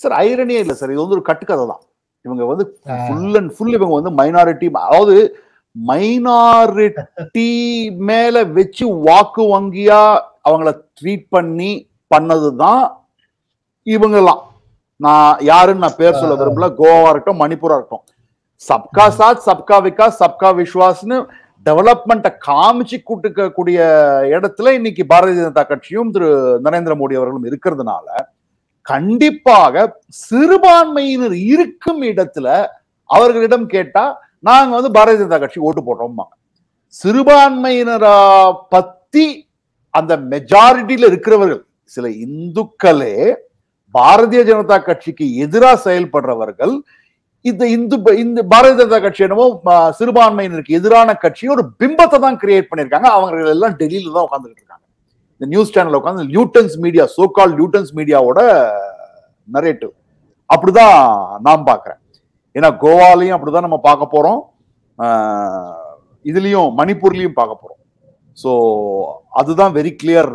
சார் ஐரனியே இல்ல சார் இது வந்து ஒரு கட்டுக்கதை தான். இவங்க வந்து. ஃபுல் அண்ட் ஃபுல் இவங்க வந்து மைனாரிட்டி அதாவது மைனாரிட்டி மேல வச்சு வாக்கு வங்கியா அவங்கள ட்ரீட் பண்ணி பண்ணதுதான் இவங்கெல்லாம். நான் யாருன்னு நான் பேர் சொல்ல விரும்பல. கோவா இருக்கட்டும் மணிப்பூரா இருக்கட்டும். சப்கா சாத் சப்கா விகாஸ் சப்கா விஸ்வாஸ்னு டெவலப்மெண்ட்டை காமிச்சு கூட்டுக்கக்கூடிய இடத்துல இன்னைக்கு பாரதிய ஜனதா கட்சியும் திரு நரேந்திர மோடி அவர்களும் இருக்கிறதுனால கண்டிப்பாக சிறுபான்மையினர் இருக்கும் இடத்துல அவர்களிடம் கேட்டா நாங்க வந்து பாரதிய ஜனதா கட்சி ஓட்டு போடுறோம் சிறுபான்மையினரா பத்தி அந்த மெஜாரிட்டியில இருக்கிறவர்கள் சில இந்துக்களே பாரதிய ஜனதா கட்சிக்கு எதிராக செயல்படுறவர்கள் இந்த இந்து இந்த பாரதிய ஜனதா கட்சி என்னமோ சிறுபான்மையினருக்கு எதிரான கட்சி ஒரு பிம்பத்தை தான் கிரியேட் பண்ணிருக்காங்க அவங்க எல்லாம் டெல்லியில தான் உட்காந்துட்டு இருக்காங்க. இந்த நியூஸ் சேனல்ல உட்காந்து நியூட்டன்ஸ் மீடியா சோகால் நியூட்டன்ஸ் மீடியாவோட நரேட்டிவ் அப்படிதான் நான் பார்க்குறேன். ஏன்னா கோவாலையும் அப்படிதான் நம்ம பார்க்க போறோம். இதுலயும் மணிப்பூர்லயும் பார்க்க போறோம். ஸோ அதுதான் very clear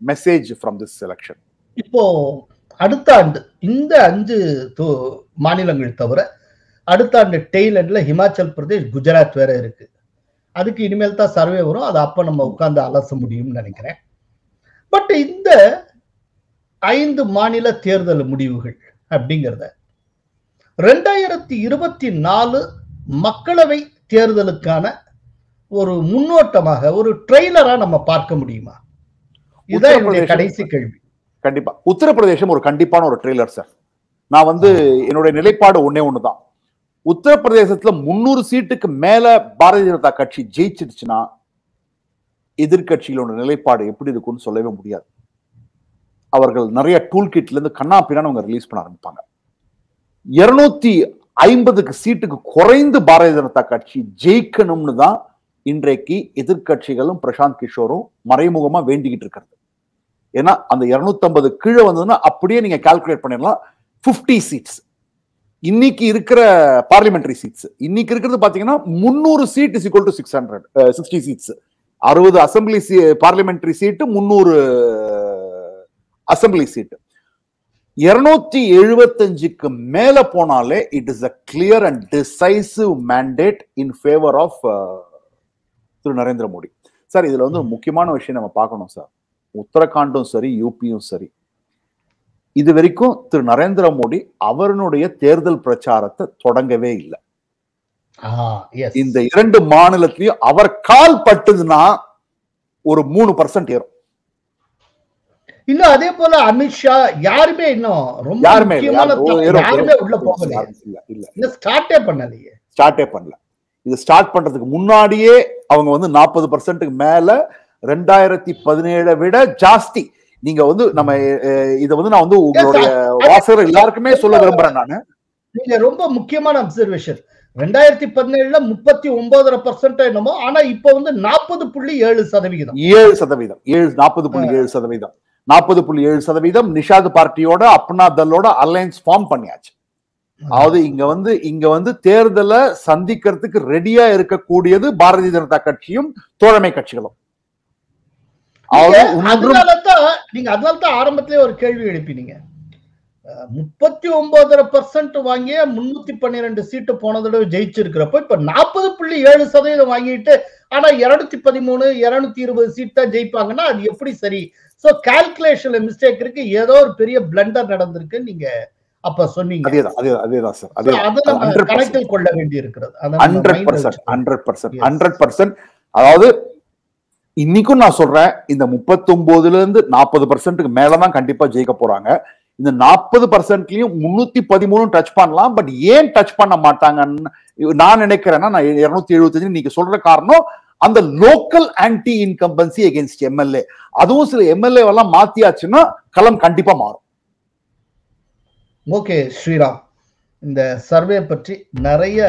message from this selection இப்போ அடுத்த ஆண்டு இந்த அஞ்சு மாநிலங்கள் தவிர அடுத்த ஆண்டு டெய்ல் எண்ட்ல ஹிமாச்சல் பிரதேஷ் குஜராத் வேற இருக்கு. அதுக்கு இனிமேல் தான் சர்வே வரும். அதை அப்ப நம்ம உட்கார்ந்து அலச முடியும்னு நினைக்கிறேன். பட் இந்த ஐந்து மாநில தேர்தல் முடிவுகள் அப்படிங்கிறத ரெண்டாயிரத்தி இருபத்தி நாலு மக்களவை தேர்தலுக்கான ஒரு முன்னோட்டமாக ஒரு ட்ரெய்லரா நம்ம பார்க்க முடியுமா? இதுதான் என்னுடைய. கடைசி கேள்வி. கண்டிப்பா. உத்தரப்பிரதேசம் ஒரு கண்டிப்பான ஒரு ட்ரெய்லர் சார் நான் வந்து என்னுடைய நிலைப்பாடு ஒன்னே ஒண்ணுதான். உத்தரப்பிரதேசத்துல முன்னூறு சீட்டுக்கு மேல பாரதிய ஜனதா கட்சி ஜெயிச்சிருச்சுன்னா எதிர்கட்சிகளோட நிலைப்பாடு எப்படி இருக்கும்னு சொல்லவே முடியாது. அவர்கள் நிறைய டூல் கிட்ல இருந்து கண்ணா பின்னான்னு அவங்க ரிலீஸ் பண்ண ஆரம்பிப்பாங்க. இருநூத்தி ஐம்பதுக்கு சீட்டுக்கு குறைந்து பாரதிய ஜனதா கட்சி ஜெயிக்கணும்னு தான் இன்றைக்கு எதிர்க்கட்சிகளும் பிரசாந்த் கிஷோரும் மறைமுகமா வேண்டிக்கிட்டு இருக்கிறது. ஏன்னா அந்த 250 கீழே வந்ததுன்னா அப்படியே நீங்க கால்குலேட் பண்ணிடலாம். 50 சீட்ஸ் இன்னைக்கு இருக்கிற பார்லிமெண்டரி சீட்ஸ் இன்னைக்கு இருக்கிறது பாத்தீங்கன்னா முந்நூறு seat is equal to six hundred sixty seats அறுபது அசம்பிளி பார்லிமெண்டரி சீட்டு முந்நூறு அசம்பிளி சீட்டு இருநூத்தி எழுபத்தஞ்சுக்கு மேல போனாலே it is a clear and decisive mandate in favour of Thiru Narendra Modi. Sir இதுல வந்து முக்கியமான விஷயம் நம்ம பார்க்கணும் சார். உத்தரகாண்டும் சரி யூபியும் சரி. இது வரைக்கும் திரு. நரேந்திர மோடி அவருடைய தேர்தல் பிரச்சாரத்தை தொடங்கவே இல்லை. இந்த இரண்டு மாநிலத்திலையும் அவர் கால் பட்டுதுன்னா ஒரு மூணு பர்சன்ட் ஏறும். இன்னும் அதே போல அமித்ஷா யாருமே இன்னும் ரொம்ப யாருமே இல்ல, முக்கியமான யாரும் தா- ஏறும், யாருமே ஏறும். உள்ள போகலையே. இல்ல. இல்ல. இன்னும் ஸ்டார்டே பண்ணலையே. ஸ்டார்ட்டே பண்ணல. இது ஸ்டார்ட் பண்றதுக்கு முன்னாடியே அவங்க வந்து நாற்பது பர்சன்ட்டுக்கு மேல ரெண்டாயிரத்தி பதினேழை விட ஜாஸ்தி. நீங்க வந்து நம்ம இத வந்து நான் வந்து உங்களுடைய வாசகர் எல்லாருக்குமே சொல்ல விரும்புறேன் நானு. நீங்க ரொம்ப முக்கியமான அப்சர்வேஷன் ரெண்டாயிரத்தி பதினேழுல முப்பத்தி ஒன்பதரை பர்சன்ட் என்னமோ ஆனா இப்ப வந்து நாற்பது புள்ளி ஏழு சதவிகிதம் ஏழு சதவீதம். ஏழு நாற்பது புள்ளி ஏழு சதவீதம். நாற்பது புள்ளி ஏழு சதவீதம் நிஷாத் பார்ட்டியோட அப்னா தல்லோட அலையன்ஸ் ஃபார்ம் பண்ணியாச்சு. அதாவது இங்க வந்து இங்க வந்து தேர்தலை சந்திக்கிறதுக்கு ரெடியா இருக்கக்கூடியது பாரதிய ஜனதா கட்சியும் தோழமை கட்சிகளும். அதனாலதான் நீங்க அதனாலதான் ஆரம்பத்திலே ஒரு கேள்வி எழுப்பினீங்க. முப்பத்தி ஒன்பதரை பர்சன்ட் வாங்கிய முன்னூத்தி பன்னிரெண்டு சீட்டு போன தடவை ஜெயிச்சிருக்கிறப்ப இப்ப நாற்பது புள்ளி ஏழு சதவீதம் வாங்கிட்டு ஆனா இருநூத்தி பதிமூணு இருநூத்தி இருபது சீட் தான் ஜெயிப்பாங்கன்னா அது எப்படி சரி? சோ கால்குலேஷன்ல மிஸ்டேக் இருக்கு. ஏதோ ஒரு பெரிய பிளண்டர் நடந்திருக்கு நீங்க அப்ப சொன்னீங்க. கணக்கில் கொள்ள வேண்டி இருக்கிறது அதாவது இன்னைக்கும் நான் சொல்றேன் இந்த முப்பத்தொன்பதுல இருந்து நாற்பது பர்சன்ட்டுக்கு மேலதான் கண்டிப்பா ஜெயிக்க போறாங்க. இந்த நாற்பது பர்சன்ட்லயும் முன்னூத்தி பதிமூணு டச் பண்ணலாம் பட் ஏன் டச் பண்ண மாட்டாங்கன்னு நான் நினைக்கிறேன்னா நான் இருநூத்தி எழுபத்தஞ்சு நீங்க சொல்ற காரணம் அந்த local anti incumbency against MLA அதுவும் சில எம்எல்ஏ எல்லாம் மாத்தியாச்சுன்னா களம் கண்டிப்பா மாறும். ஓகே ஸ்ரீராம். இந்த சர்வே பற்றி நிறைய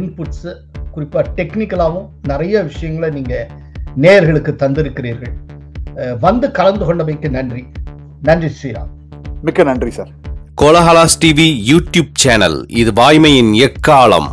இன்புட்ஸ் குறிப்பா டெக்னிக்கலாகவும் நிறைய விஷயங்களை நீங்க நேயர்களுக்கு தந்திருக்கிறீர்கள். வந்து கலந்து கொண்டமைக்கு நன்றி. நன்றி ஸ்ரீராம். மிக்க நன்றி sir. Kolahalas TV YouTube channel இது வாய்மையின் எக்காலம்.